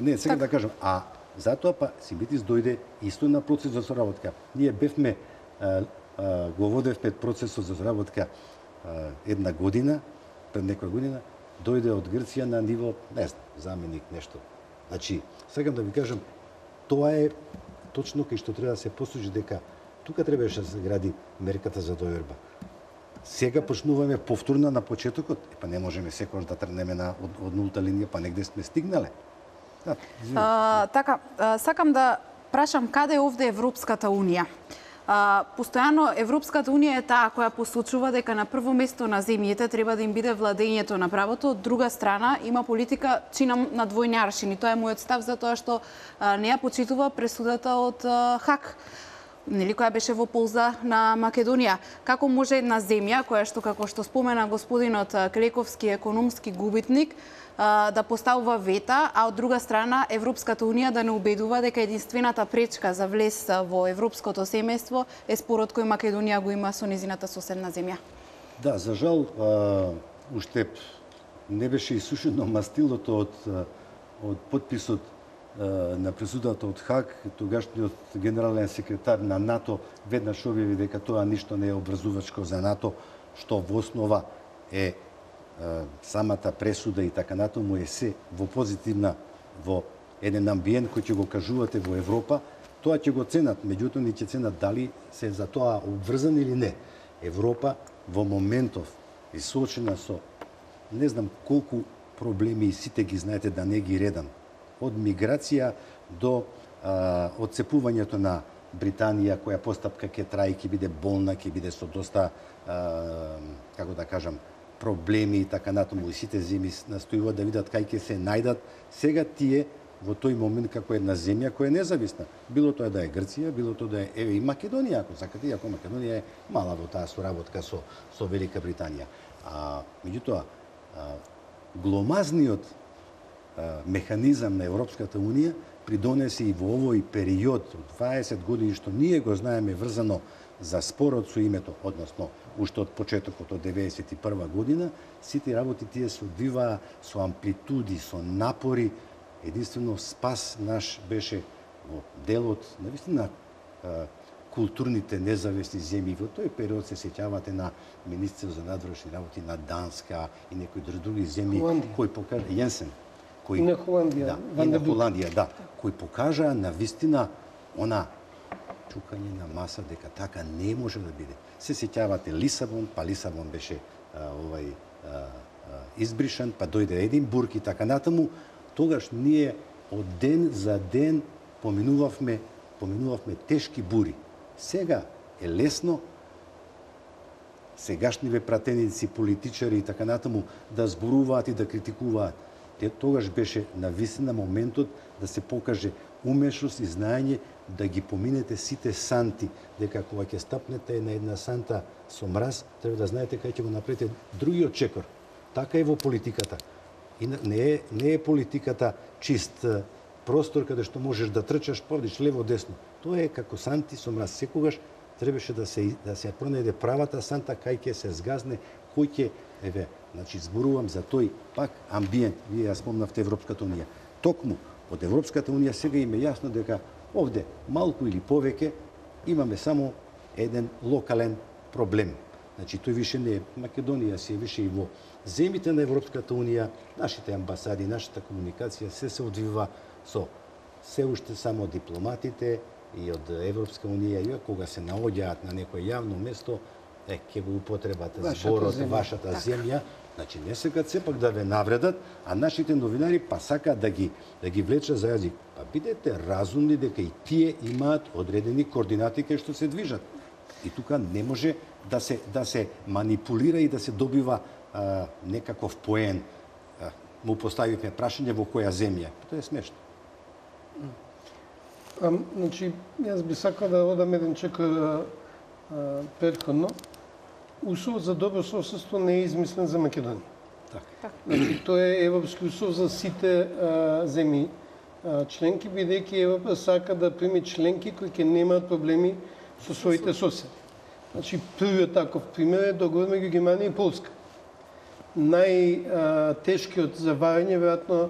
Не, сега Так. да кажам, а затоа па Симбитис дојде исто на процес за соработка. Ние бевме го водевме процесот за соработка една година, пред некоја година, дојде од Грција на ниво, не знам, заменик нешто. Значи, сакам да ви кажам, тоа е точно кај што треба да се посуди дека тука требаше да се гради мерката за доверба. Сега почнуваме повторно на почетокот, е, па не можеме секогаш да тргнеме на од, од нулта линија, па негде сме стигнале. Да. А, така, а, сакам да прашам каде е овде Европската Унија? Постојано Европската Унија е таа која посочува дека на прво место на земјите треба да им биде владењето на правото, од друга страна има политика чинам на двојни аршини. Тоа е мојот став за тоа што а, не ја почитува пресудата од а, ХАК нели која беше во полза на Македонија. Како може една земја која што како што спомена господинот Клековски економски губитник да поставува вета, а од друга страна Европската унија да не убедува дека единствената пречка за влез во европското семејство е спорот кој Македонија го има со низината соседна земја. Да, за жал, а, уште не беше исушено мастилото од, од подписот на пресудата од Хаг, тогашниот генерален секретар на НАТО веднаш објави дека тоа ништо не е образувачко за НАТО, што во основа е самата пресуда и така натаму е се во позитивна во еден амбиент кој ќе го кажувате во Европа, тоа ќе го ценат, меѓутоа не ќе ценат дали се за тоа обврзани или не. Европа во моментов е соочена со не знам колку проблеми и сите ги знаете да не ги редам. Од миграција до а, одцепувањето на Британија, која постапка ќе трае, ќе биде болна, ќе биде со доста, а, како да кажам, проблеми и така натаму. И сите земји настојуваат да видат кај ќе се најдат. Сега тие во тој момент како една земја која е независна. Било тоа да е Грција, било тоа да е еве и Македонија, ако сакате, иако Македонија е мала во таа соработка со со Велика Британија. А меѓутоа гломазниот механизам на Европската унија придонесе и во овој период од 20 години што ние го знаеме врзано за спорот со името, односно уште од почетокот од 91 година, сите работи тие се одвиваа со амплитуди, со напори. Единствено спас наш беше во делот, навистина, културните независни земји. Во тој период се сеќавате на министрите за надворешни работи на Данска и некои други земји кои покажа Јенсен, кои на Холандија, да, и на Холандија, да, кои покажаа на вистина она чукање на маса дека така не може да биде. Се сеќавате Лисабон, па Лисабон беше а, овај а, а, избришан, па дојде Единбург и така натаму, тогаш ние од ден за ден поминувавме поминувавме тешки бури. Сега е лесно сегашниве пратеници, политичари и така натаму да зборуваат и да критикуваат. Те тогаш беше на висина моментот да се покаже умешност и знаење да ги поминете сите санти, дека кога ќе стапнете на една санта со мраз, треба да знаете кај ќе го направите другиот чекор. Така е во политиката. И не е, не е политиката чист простор каде што можеш да трчаш, повдиш лево десно. Тоа е како санти со мраз. Секогаш требаше да се да се пронајде правата санта кај ќе се згазне, кој ќе еве, значи зборувам за тој пак амбиент. Вие ја спомнавте Европската унија. Токму од Европската унија сега им е јасно дека овде малку или повеќе имаме само еден локален проблем. Значи тој више не е Македонија, си е више и во земите на Европската унија, нашите амбасади, нашата комуникација се се одвива со се уште само дипломатите и од Европска унија, и кога се наоѓаат на некое јавно место, е, ќе го употребате зборот земја. вашата така. земја, значи не сакат сепак да ве навредат, а нашите новинари па сакаат да ги да ги влечат за јазик. Па бидете разумни дека и тие имаат одредени координати кај што се движат. И тука не може да се да се манипулира и да се добива а, некаков поен. А, му поставивме прашање во која земја. Тоа е смешно. А, значи, јас би сакал да одам еден чекор предходно. Усов за добро соседство не е измислен за Македонија. Така. Значи, тоа е Европски усов за сите а, земји а, членки, бидејќи Европа сака да прими членки кои ќе немаат проблеми со своите соседи. Значи, првиот таков пример е договор меѓу Германија и Полска. Најтешкиот за варање, веројатно,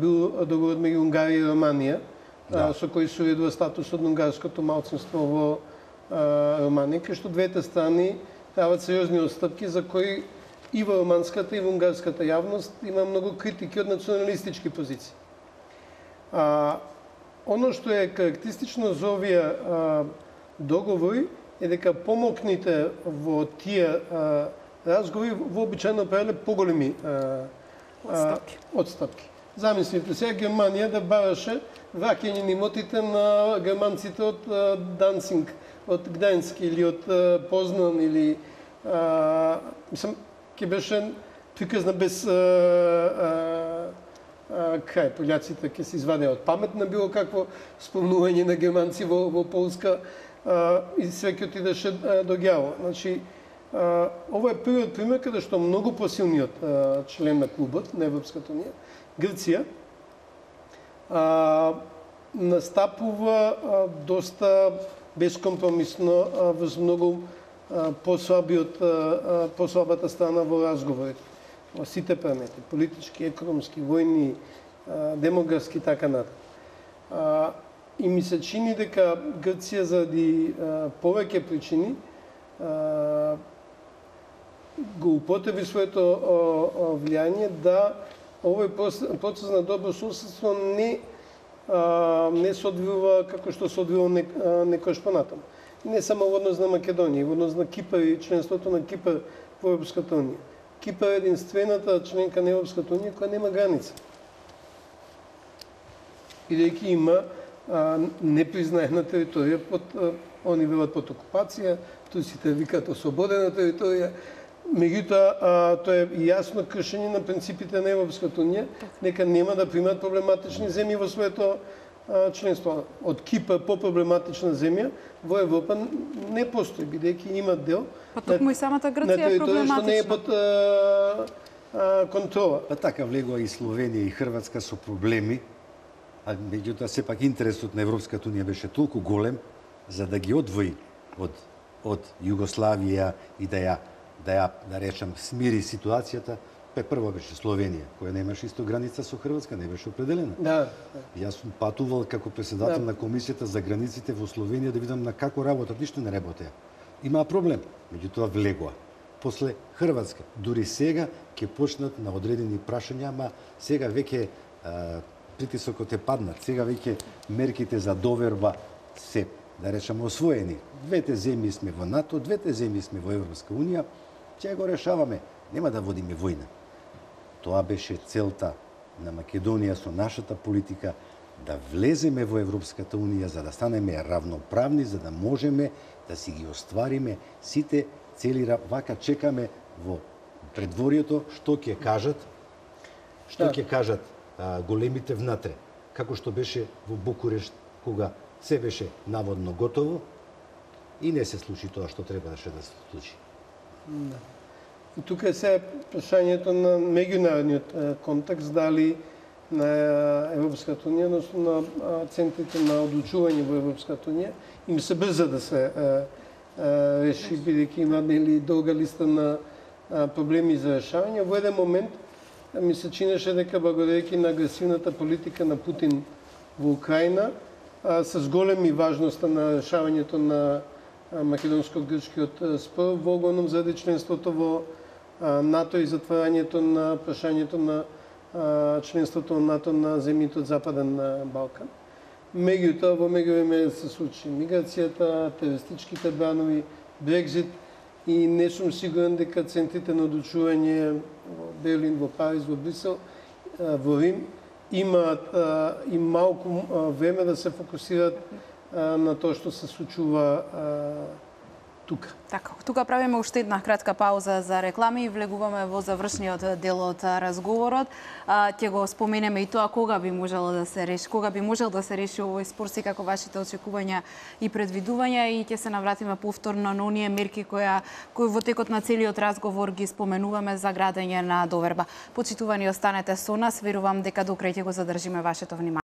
бил договор меѓу Унгарија и Романија, да. со кој се уредува статусот на унгарското малцинство во Романија, кај што двете страни дават сериозни отстапки за кои и во романската и во унгарската јавност има многу критики од националистички позиции. А, оно што е карактеристично за овие а, договори е дека помокните во тие а, разговори вообичајно правеле поголеми а, а, отстапки. Замислите се, Германија да бараше враќање на имотите на германците од Дансинг, од Гдајнски или од Познан или а, мислам ќе беше приказна без а, а, кај Пољаците ќе се изваде од памет на било какво спомнување на германци во, во Полска а, и све ќе отидеше до гјаво. Значи, а, ова е првиот пример каде што многу посилниот а, член на клубот на Европската унија, Грција, а, настапува а, доста безкомпромисно а, воз многу послабиот послабата страна во разговорите во сите параметри политички, економски, војни, демографски и така натаму. И ми се чини дека Грција заради повеќе причини го употреби своето влијание да овој процес на добро соседство не не се одвива како што се одвива некојаш понатаму. Не само во однос на Македонија, во однос на Кипар и членството на Кипар во Европската унија. Кипар е единствената членка на Европската унија која нема граница. Бидејќи има а, непризнаена територија под а, они велат под окупација, турците викаат ослободена територија, Меѓутоа, тоа е јасно кршење на принципите на Европската унија, нека нема да примат проблематични земји во своето членство. Од Кипа по-проблематична земја во Европа не постои, бидејќи има дел Па токму и самата Грција е проблематична. што не е под а, а, контрола. Па така влегува и Словенија и Хрватска со проблеми, а меѓутоа сепак интересот на Европската унија беше толку голем за да ги одвои од од Југославија и да ја да ја да речам смири ситуацијата, Пе прво беше Словенија, која немаше исто граница со Хрватска, не беше определена. Да. Јас сум патувал како председател да. на комисијата за границите во Словенија да видам на како работат, ништо не работеа. Имаа проблем, меѓутоа влегоа. После Хрватска, дури сега ќе почнат на одредени прашања, ама сега веќе притисокот е паднат. Сега веќе мерките за доверба се, да речеме, освоени. Двете земји сме во НАТО, двете земји сме во Европска Унија, ќе го решаваме. Нема да водиме војна. Тоа беше целта на Македонија со нашата политика да влеземе во Европската Унија за да станеме равноправни, за да можеме да си ги оствариме сите цели вака чекаме во предворието што ќе кажат што да. ќе кажат а, големите внатре како што беше во Букурешт кога се беше наводно готово и не се случи тоа што требаше да се случи. Да. И тука е се прашањето на меѓународниот контекст, дали на Европската Унија, односно на центрите на одлучување во Европската Унија, им се брза да се реши, бидејќи има нели долга листа на проблеми за решавање. Во еден момент ми се чинеше дека благодарејќи на агресивната политика на Путин во Украина, с големи важноста на решавањето на македонско-грчкиот спор во огромном заради членството во НАТО и затворањето на прашањето на членството на НАТО на земјите од Западен Балкан. Меѓутоа, во меѓувреме се случи миграцијата, терористичките бранови, Брекзит и не сум сигурен дека центрите на одлучување во Берлин, во Париз, во Брисел, во Рим имаат и малку време да се фокусираат на тоа што се случува тука. Така, тука правиме уште една кратка пауза за реклами и влегуваме во завршниот дел од разговорот. А, ќе го споменеме и тоа кога би можело да се реши, кога би можел да се реши овој спор, си како вашите очекувања и предвидувања и ќе се навратиме повторно на оние мерки која кои во текот на целиот разговор ги споменуваме за градење на доверба. Почитувани останете со нас, верувам дека до крај ќе го задржиме вашето внимание.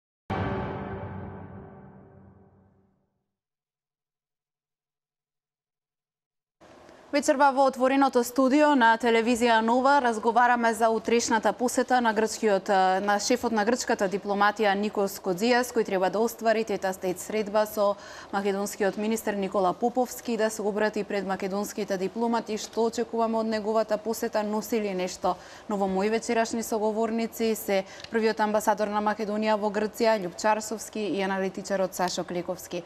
Вечерва во отвореното студио на телевизија Нова разговараме за утрешната посета на грчкиот на шефот на грчката дипломатија Никос Кодзијас кој треба да оствари тета стејт средба со македонскиот министер Никола Поповски да се обрати пред македонските дипломати. Што очекуваме од неговата посета? Носи ли нешто? Ново мои вечерашни соговорници се првиот амбасадор на Македонија во Грција Љупчарсовски и аналитичарот Сашо Кликовски.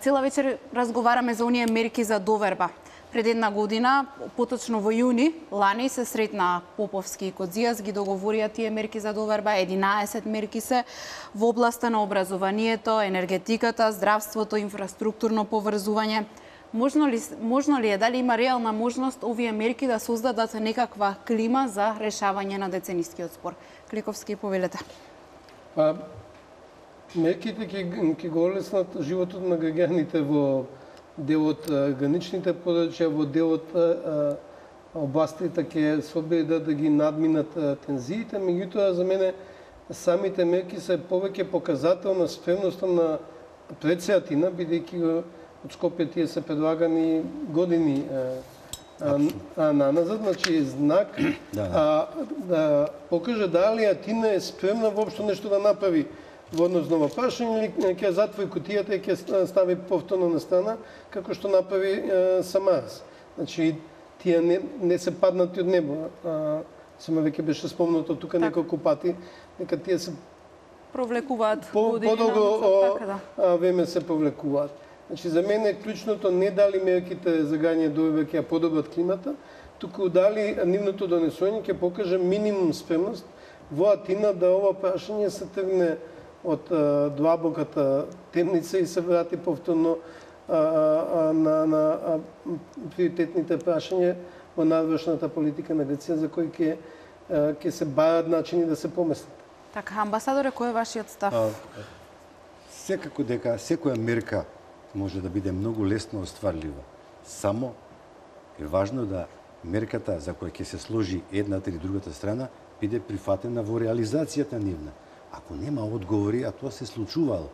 Цела вечер разговараме за оние мерки за доверба. Пред една година, поточно во јуни, лани се сретна Поповски и Кодзијас, ги договорија тие мерки за доверба, 11 мерки се во областа на образованието, енергетиката, здравството, инфраструктурно поврзување. Можно ли, можно ли е, дали има реална можност овие мерки да создадат некаква клима за решавање на деценискиот спор? Кликовски, повелете. Па, мерките ќе го олеснат животот на граѓаните во дел од граничните подрачја, во дел од областите ќе се обидат да ги надминат тензиите, меѓутоа за мене самите мерки се повеќе показател на спремноста на председатина, бидејќи од Скопје тие се предлагани години а, а, на назад, значи знак да, да. А, да покаже дали Атина е спремна воопшто нешто да направи во однос прашање или ќе затвори кутијата и ќе стави повторно на страна, како што направи е, Самарас. Значи, тие не, не се паднати од небо. А, Сама веќе беше спомнато тука так. неколку пати, нека тие се провлекуваат по, години подолго така, да. време се провлекуваат. Значи, за мене клучното не дали мерките за гање дојбе ќе подобрат климата, туку дали нивното донесување ќе покаже минимум спремност во Атина да ова прашање се тргне од длабоката темница и се врати повторно на, на приоритетните прашања во надвршната политика на Грција за кои ќе ќе се барат начини да се поместат. Така, амбасадоре, кој е вашиот став? А, секако дека секоја мерка може да биде многу лесно остварлива. Само е важно да мерката за која ќе се сложи едната или другата страна биде прифатена во реализацијата нивна. Ако нема одговори, а тоа се случувало,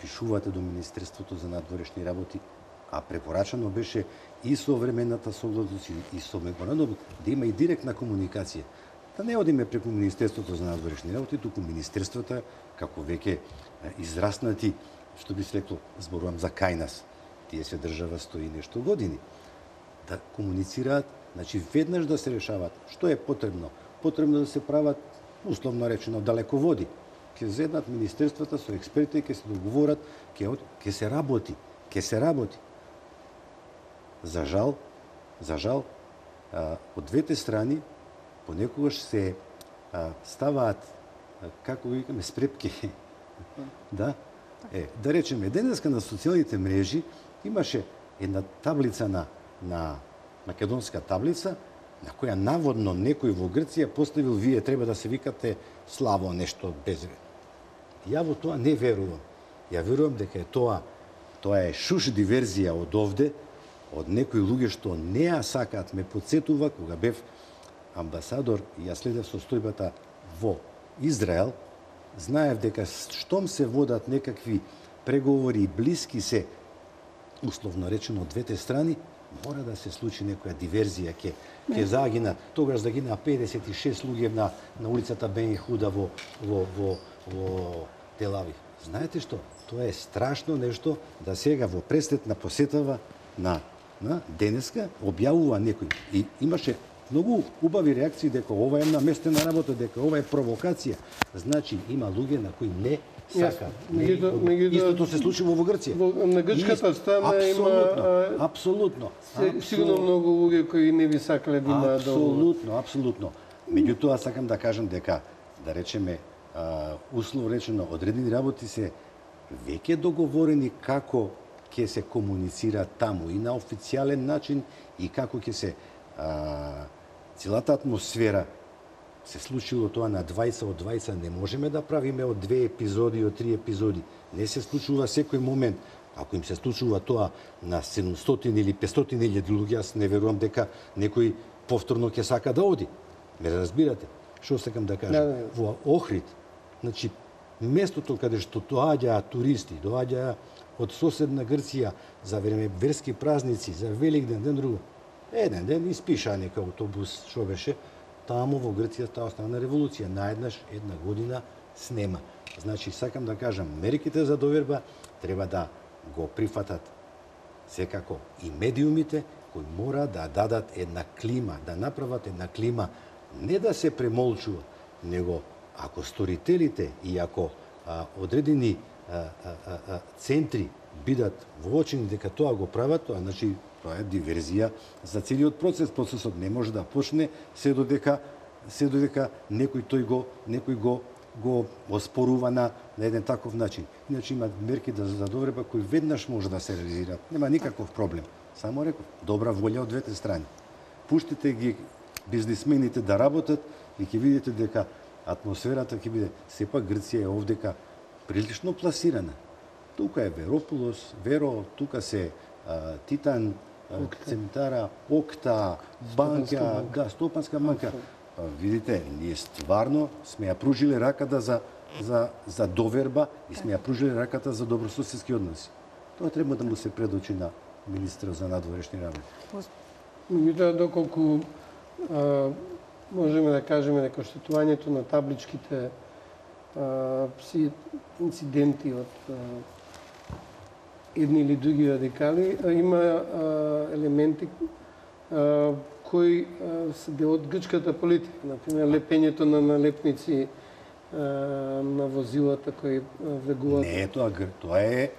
пишувате до Министерството за надворешни работи, а препорачано беше и со времената согласност и со меморандум да има и директна комуникација. Да не одиме преку Министерството за надворешни работи, туку Министерствата, како веќе израснати, што би се рекло, зборувам за кај нас. Тие се држава стои нешто години. Да комуницираат, значи веднаш да се решават што е потребно. Потребно да се прават, условно речено, далеководи ќе зеднат министерствата со експерти, ќе се договорат, ќе, ќе се работи, ќе се работи. За жал, за жал, а, од двете страни понекогаш се а, ставаат, а, како го викаме, спрепки. да? Е, да речеме, денеска на социјалните мрежи имаше една таблица на, на македонска таблица, на која наводно некој во Грција поставил вие треба да се викате Славо нешто без Ја во тоа не верувам. Ја верувам дека е тоа тоа е шуш диверзија од овде, од некои луѓе што не ја сакаат, ме подсетува кога бев амбасадор и ја следев состојбата во Израел, знаев дека штом се водат некакви преговори блиски се, условно речено, од двете страни, мора да се случи некоја диверзија, ке, ке загина, тогаш загина 56 луѓе на, на улицата Бен Худа во, во, во, во Телавив. Знаете што? Тоа е страшно нешто да сега во пресет на посетава на, на денеска објавува некој. И имаше многу убави реакции дека ова е наместена работа, дека ова е провокација. Значи има луѓе на кои не сака. Меѓуто, Истото се случи во Грција. Во, на грчката страна има апсолутно. сигурно многу луѓе кои не би сакале да имаат Апсолутно, апсолутно. Меѓутоа сакам да кажам дека да речеме а, услов речено одредени работи се веќе договорени како ќе се комуницира таму и на официјален начин и како ќе се а, целата атмосфера се случило тоа на 20 од 20, не можеме да правиме од две епизоди, од три епизоди. Не се случува секој момент. Ако им се случува тоа на 700 или 500 или луѓе, јас не верувам дека некој повторно ќе сака да оди. Ме разбирате? Што сакам да кажам? Да, да, да. Во Охрид, значи, местото каде што доаѓаа туристи, доаѓаа од соседна Грција за време верски празници, за Великден, ден друго. Еден ден испиша нека автобус, што беше, таму во Грција таа остана револуција. Наеднаш една година снема. Значи, сакам да кажам, мерките за доверба треба да го прифатат секако и медиумите кои мора да дадат една клима, да направат една клима, не да се премолчува, него ако сторителите и ако а, одредени а, а, а, центри бидат воочени дека тоа го прават, тоа значи тоа е диверзија за целиот процес. Процесот не може да почне се додека се додека некој тој го некој го го оспорува на, на еден таков начин. Иначе има мерки да за довреба кои веднаш може да се реализираат. Нема никаков проблем. Само реков, добра волја од двете страни. Пуштите ги бизнисмените да работат и ќе видите дека атмосферата ќе биде сепак Грција е овдека прилично пласирана. Тука е Верополос, Веро, тука се а, Титан, а, Цементара, Окта, Банка, да, Стопанска банка. Видите, ние стварно сме ја пружиле раката за за за доверба и сме ја пружиле раката за добрососедски односи. Тоа треба да му се предочи на министрот за надворешни работи. Меѓутоа, доколку а, можеме да кажеме дека штетувањето на табличките а, си инциденти од а, едни или други радикали, а, има а, елементи а, кои а, се дел од грчката политика. Например, лепењето на налепници а, на возилата кои влегуваат. Не е тоа тоа е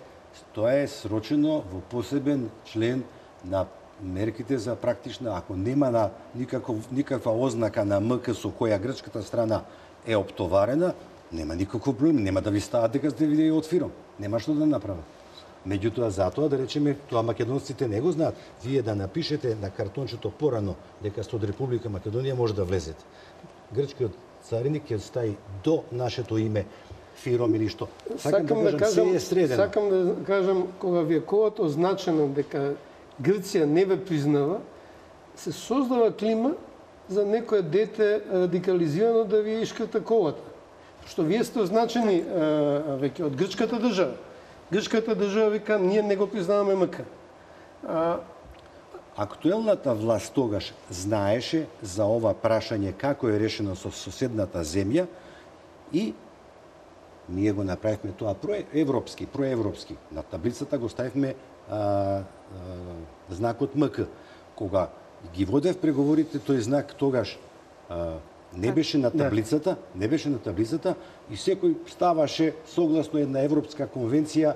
тоа е срочено во посебен член на мерките за практична, ако нема на никаков, никаква ознака на МК со која грчката страна е оптоварена, нема никаков проблем, нема да ви стаат дека сте ви од фиром. Нема што да направат. Меѓутоа, затоа, да речеме, тоа македонците не го знаат. Вие да напишете на картончето порано дека сте од Република Македонија може да влезете. Грчкиот цариник ќе стаи до нашето име фиром или што. Сакам да кажам, се е средено. сакам да кажам кога ви е означено дека Грција не ве признава, се создава клима за некоја дете радикализирано да ви искрата колата. Што вие сте означени веќе од грчката држава. Грчката држава вика ние не го признаваме МК. Актуелната власт тогаш знаеше за ова прашање како е решено со соседната земја и ние го направивме тоа проевропски, проевропски. На таблицата го ставивме а, а, знакот МК. Кога ги водев преговорите, тој знак тогаш а, не беше на да. таблицата, не беше на таблицата и секој ставаше согласно една европска конвенција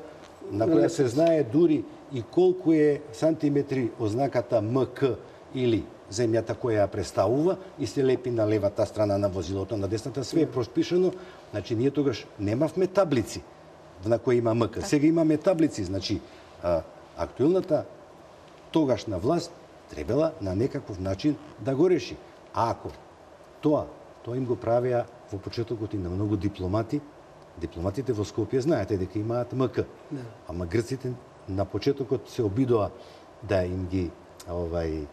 на која се знае дури и колку е сантиметри ознаката МК или земјата која ја представува и се лепи на левата страна на возилото, на десната све е проспишано. Значи ние тогаш немавме таблици на кои има МК. Сега имаме таблици, значи актуелната тогашна власт требала на некаков начин да го реши. А ако тоа, тоа им го правеа во почетокот и на многу дипломати, дипломатите во Скопје знаете дека имаат МК. Да. Ама грците на почетокот се обидоа да им ги овај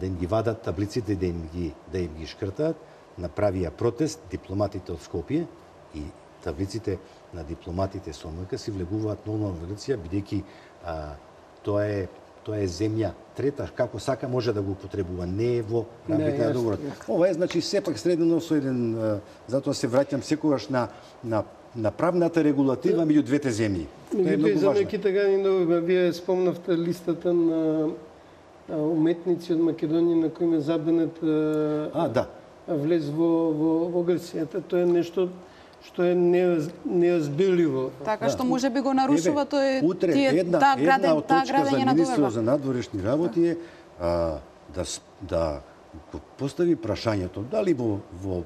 да им ги вадат таблиците да им ги да им ги шкртаат, направија протест дипломатите од Скопје и таблиците на дипломатите со МК си влегуваат нормално во Грција бидејќи тоа е тоа е земја трета, како сака може да го употребува, не е во рамките на договорот. Ова е значи сепак средено со еден затоа се враќам секогаш на на на правната регулатива меѓу двете земји. Тоа е многу важно. За така вие спомнавте листата на уметници од Македонија на кои ме забенет а, да. влез во, во, во Грцијата. Тоа е нешто што е неозбиливо. Така да. што може би го нарушува тој утре тие една, таа граден, една од точка за министрот за надворешни работи е а, да да постави прашањето дали во, во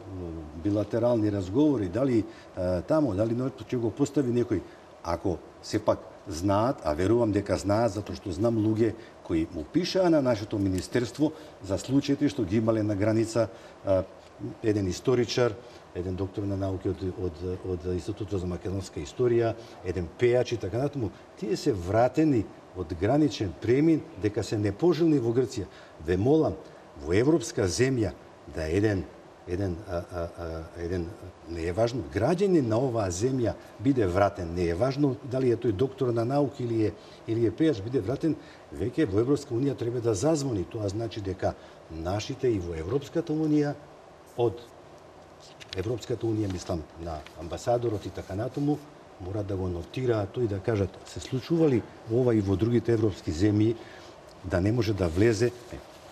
билатерални разговори, дали а, тамо, дали ќе го постави некој ако сепак знаат, а верувам дека знаат затоа што знам луѓе кои му пишаа на нашето министерство за случаите што ги имале на граница а, еден историчар, еден доктор на науки од, од, од Институтот за македонска историја, еден пејач и така натаму, тие се вратени од граничен премин дека се непожелни во Грција. Ве молам, во европска земја да еден еден, а, а, а, еден не е важно граѓанин на оваа земја биде вратен, не е важно дали е тој доктор на науки или е или е пејач биде вратен, веќе во Европска унија треба да зазвони. Тоа значи дека нашите и во Европската унија од Европската унија, мислам, на амбасадорот и така натаму, мора да го нотираат тој да кажат се случували ова и во другите европски земји да не може да влезе.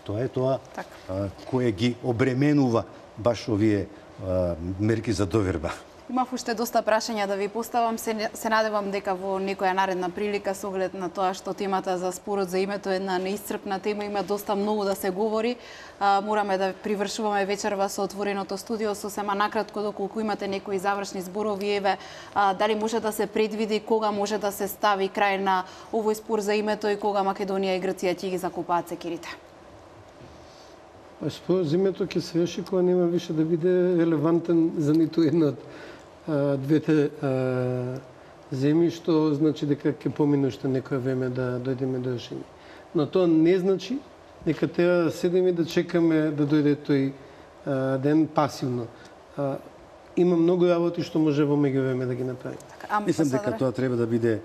Тоа е тоа так. а, кое ги обременува баш овие а, мерки за доверба. Имав уште доста прашања да ви поставам. Се, се надевам дека во некоја наредна прилика со оглед на тоа што темата за спорот за името е една неисцрпна тема, има доста многу да се говори. А, мораме да привршуваме вечерва со отвореното студио со сема накратко доколку имате некои завршни зборови еве а, дали може да се предвиди кога може да се стави крај на овој спор за името и кога Македонија и Грција ќе ги закупаат секирите. Па, спор за името ќе се реши кога нема више да биде релевантен за ниту една двете земји, што значи дека ќе помине уште некој време да дојдеме до решение. Но тоа не значи дека треба да седиме да чекаме да дојде тој ден пасивно. Има многу работи што може во меѓувреме да ги направиме. Така, Мислам дека тоа треба да биде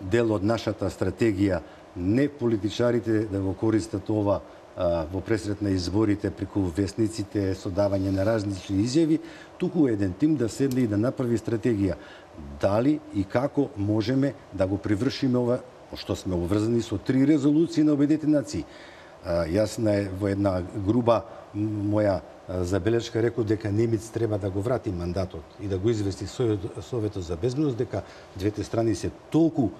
дел од нашата стратегија, не политичарите да го користат ова во пресрет на изборите преку вестниците со давање на различни изјави, туку еден тим да седне и да направи стратегија дали и како можеме да го привршиме ова што сме обврзани со три резолуции на Обединетите нации. Јас на во една груба моја забелешка реков дека Немец треба да го врати мандатот и да го извести Советот за безбедност дека двете страни се толку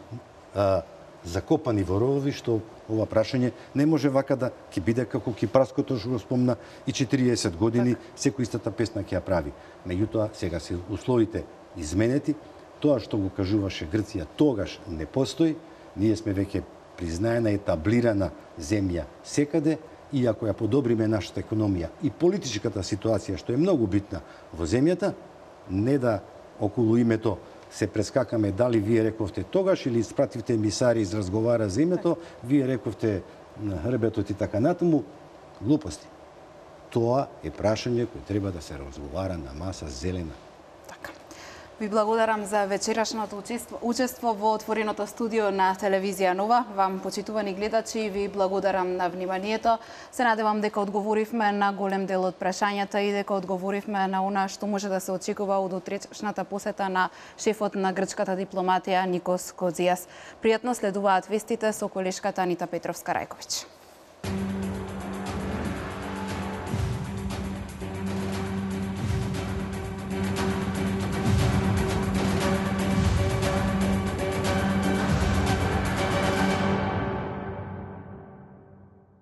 закопани во ровови што ова прашање не може вака да ќе биде како кипарското што го спомна и 40 години так. секој истата песна ќе ја прави. Меѓутоа сега се условите изменети, тоа што го кажуваше Грција тогаш не постои, ние сме веќе признаена етаблирана земја секаде и ако ја подобриме нашата економија и политичката ситуација што е многу битна во земјата, не да околу името се прескакаме дали вие рековте тогаш или испративте и разговара за името, вие рековте на хрбетот и така натаму, глупости. Тоа е прашање кој треба да се разговара на маса зелена. Ви благодарам за вечерашното учество, учество во отвореното студио на телевизија Нова. Вам, почитувани гледачи, ви благодарам на вниманието. Се надевам дека одговоривме на голем дел од прашањата и дека одговоривме на она што може да се очекува од утрешната посета на шефот на грчката дипломатија Никос Кодзијас. Пријатно следуваат вестите со колешката Анита Петровска-Рајковиќ.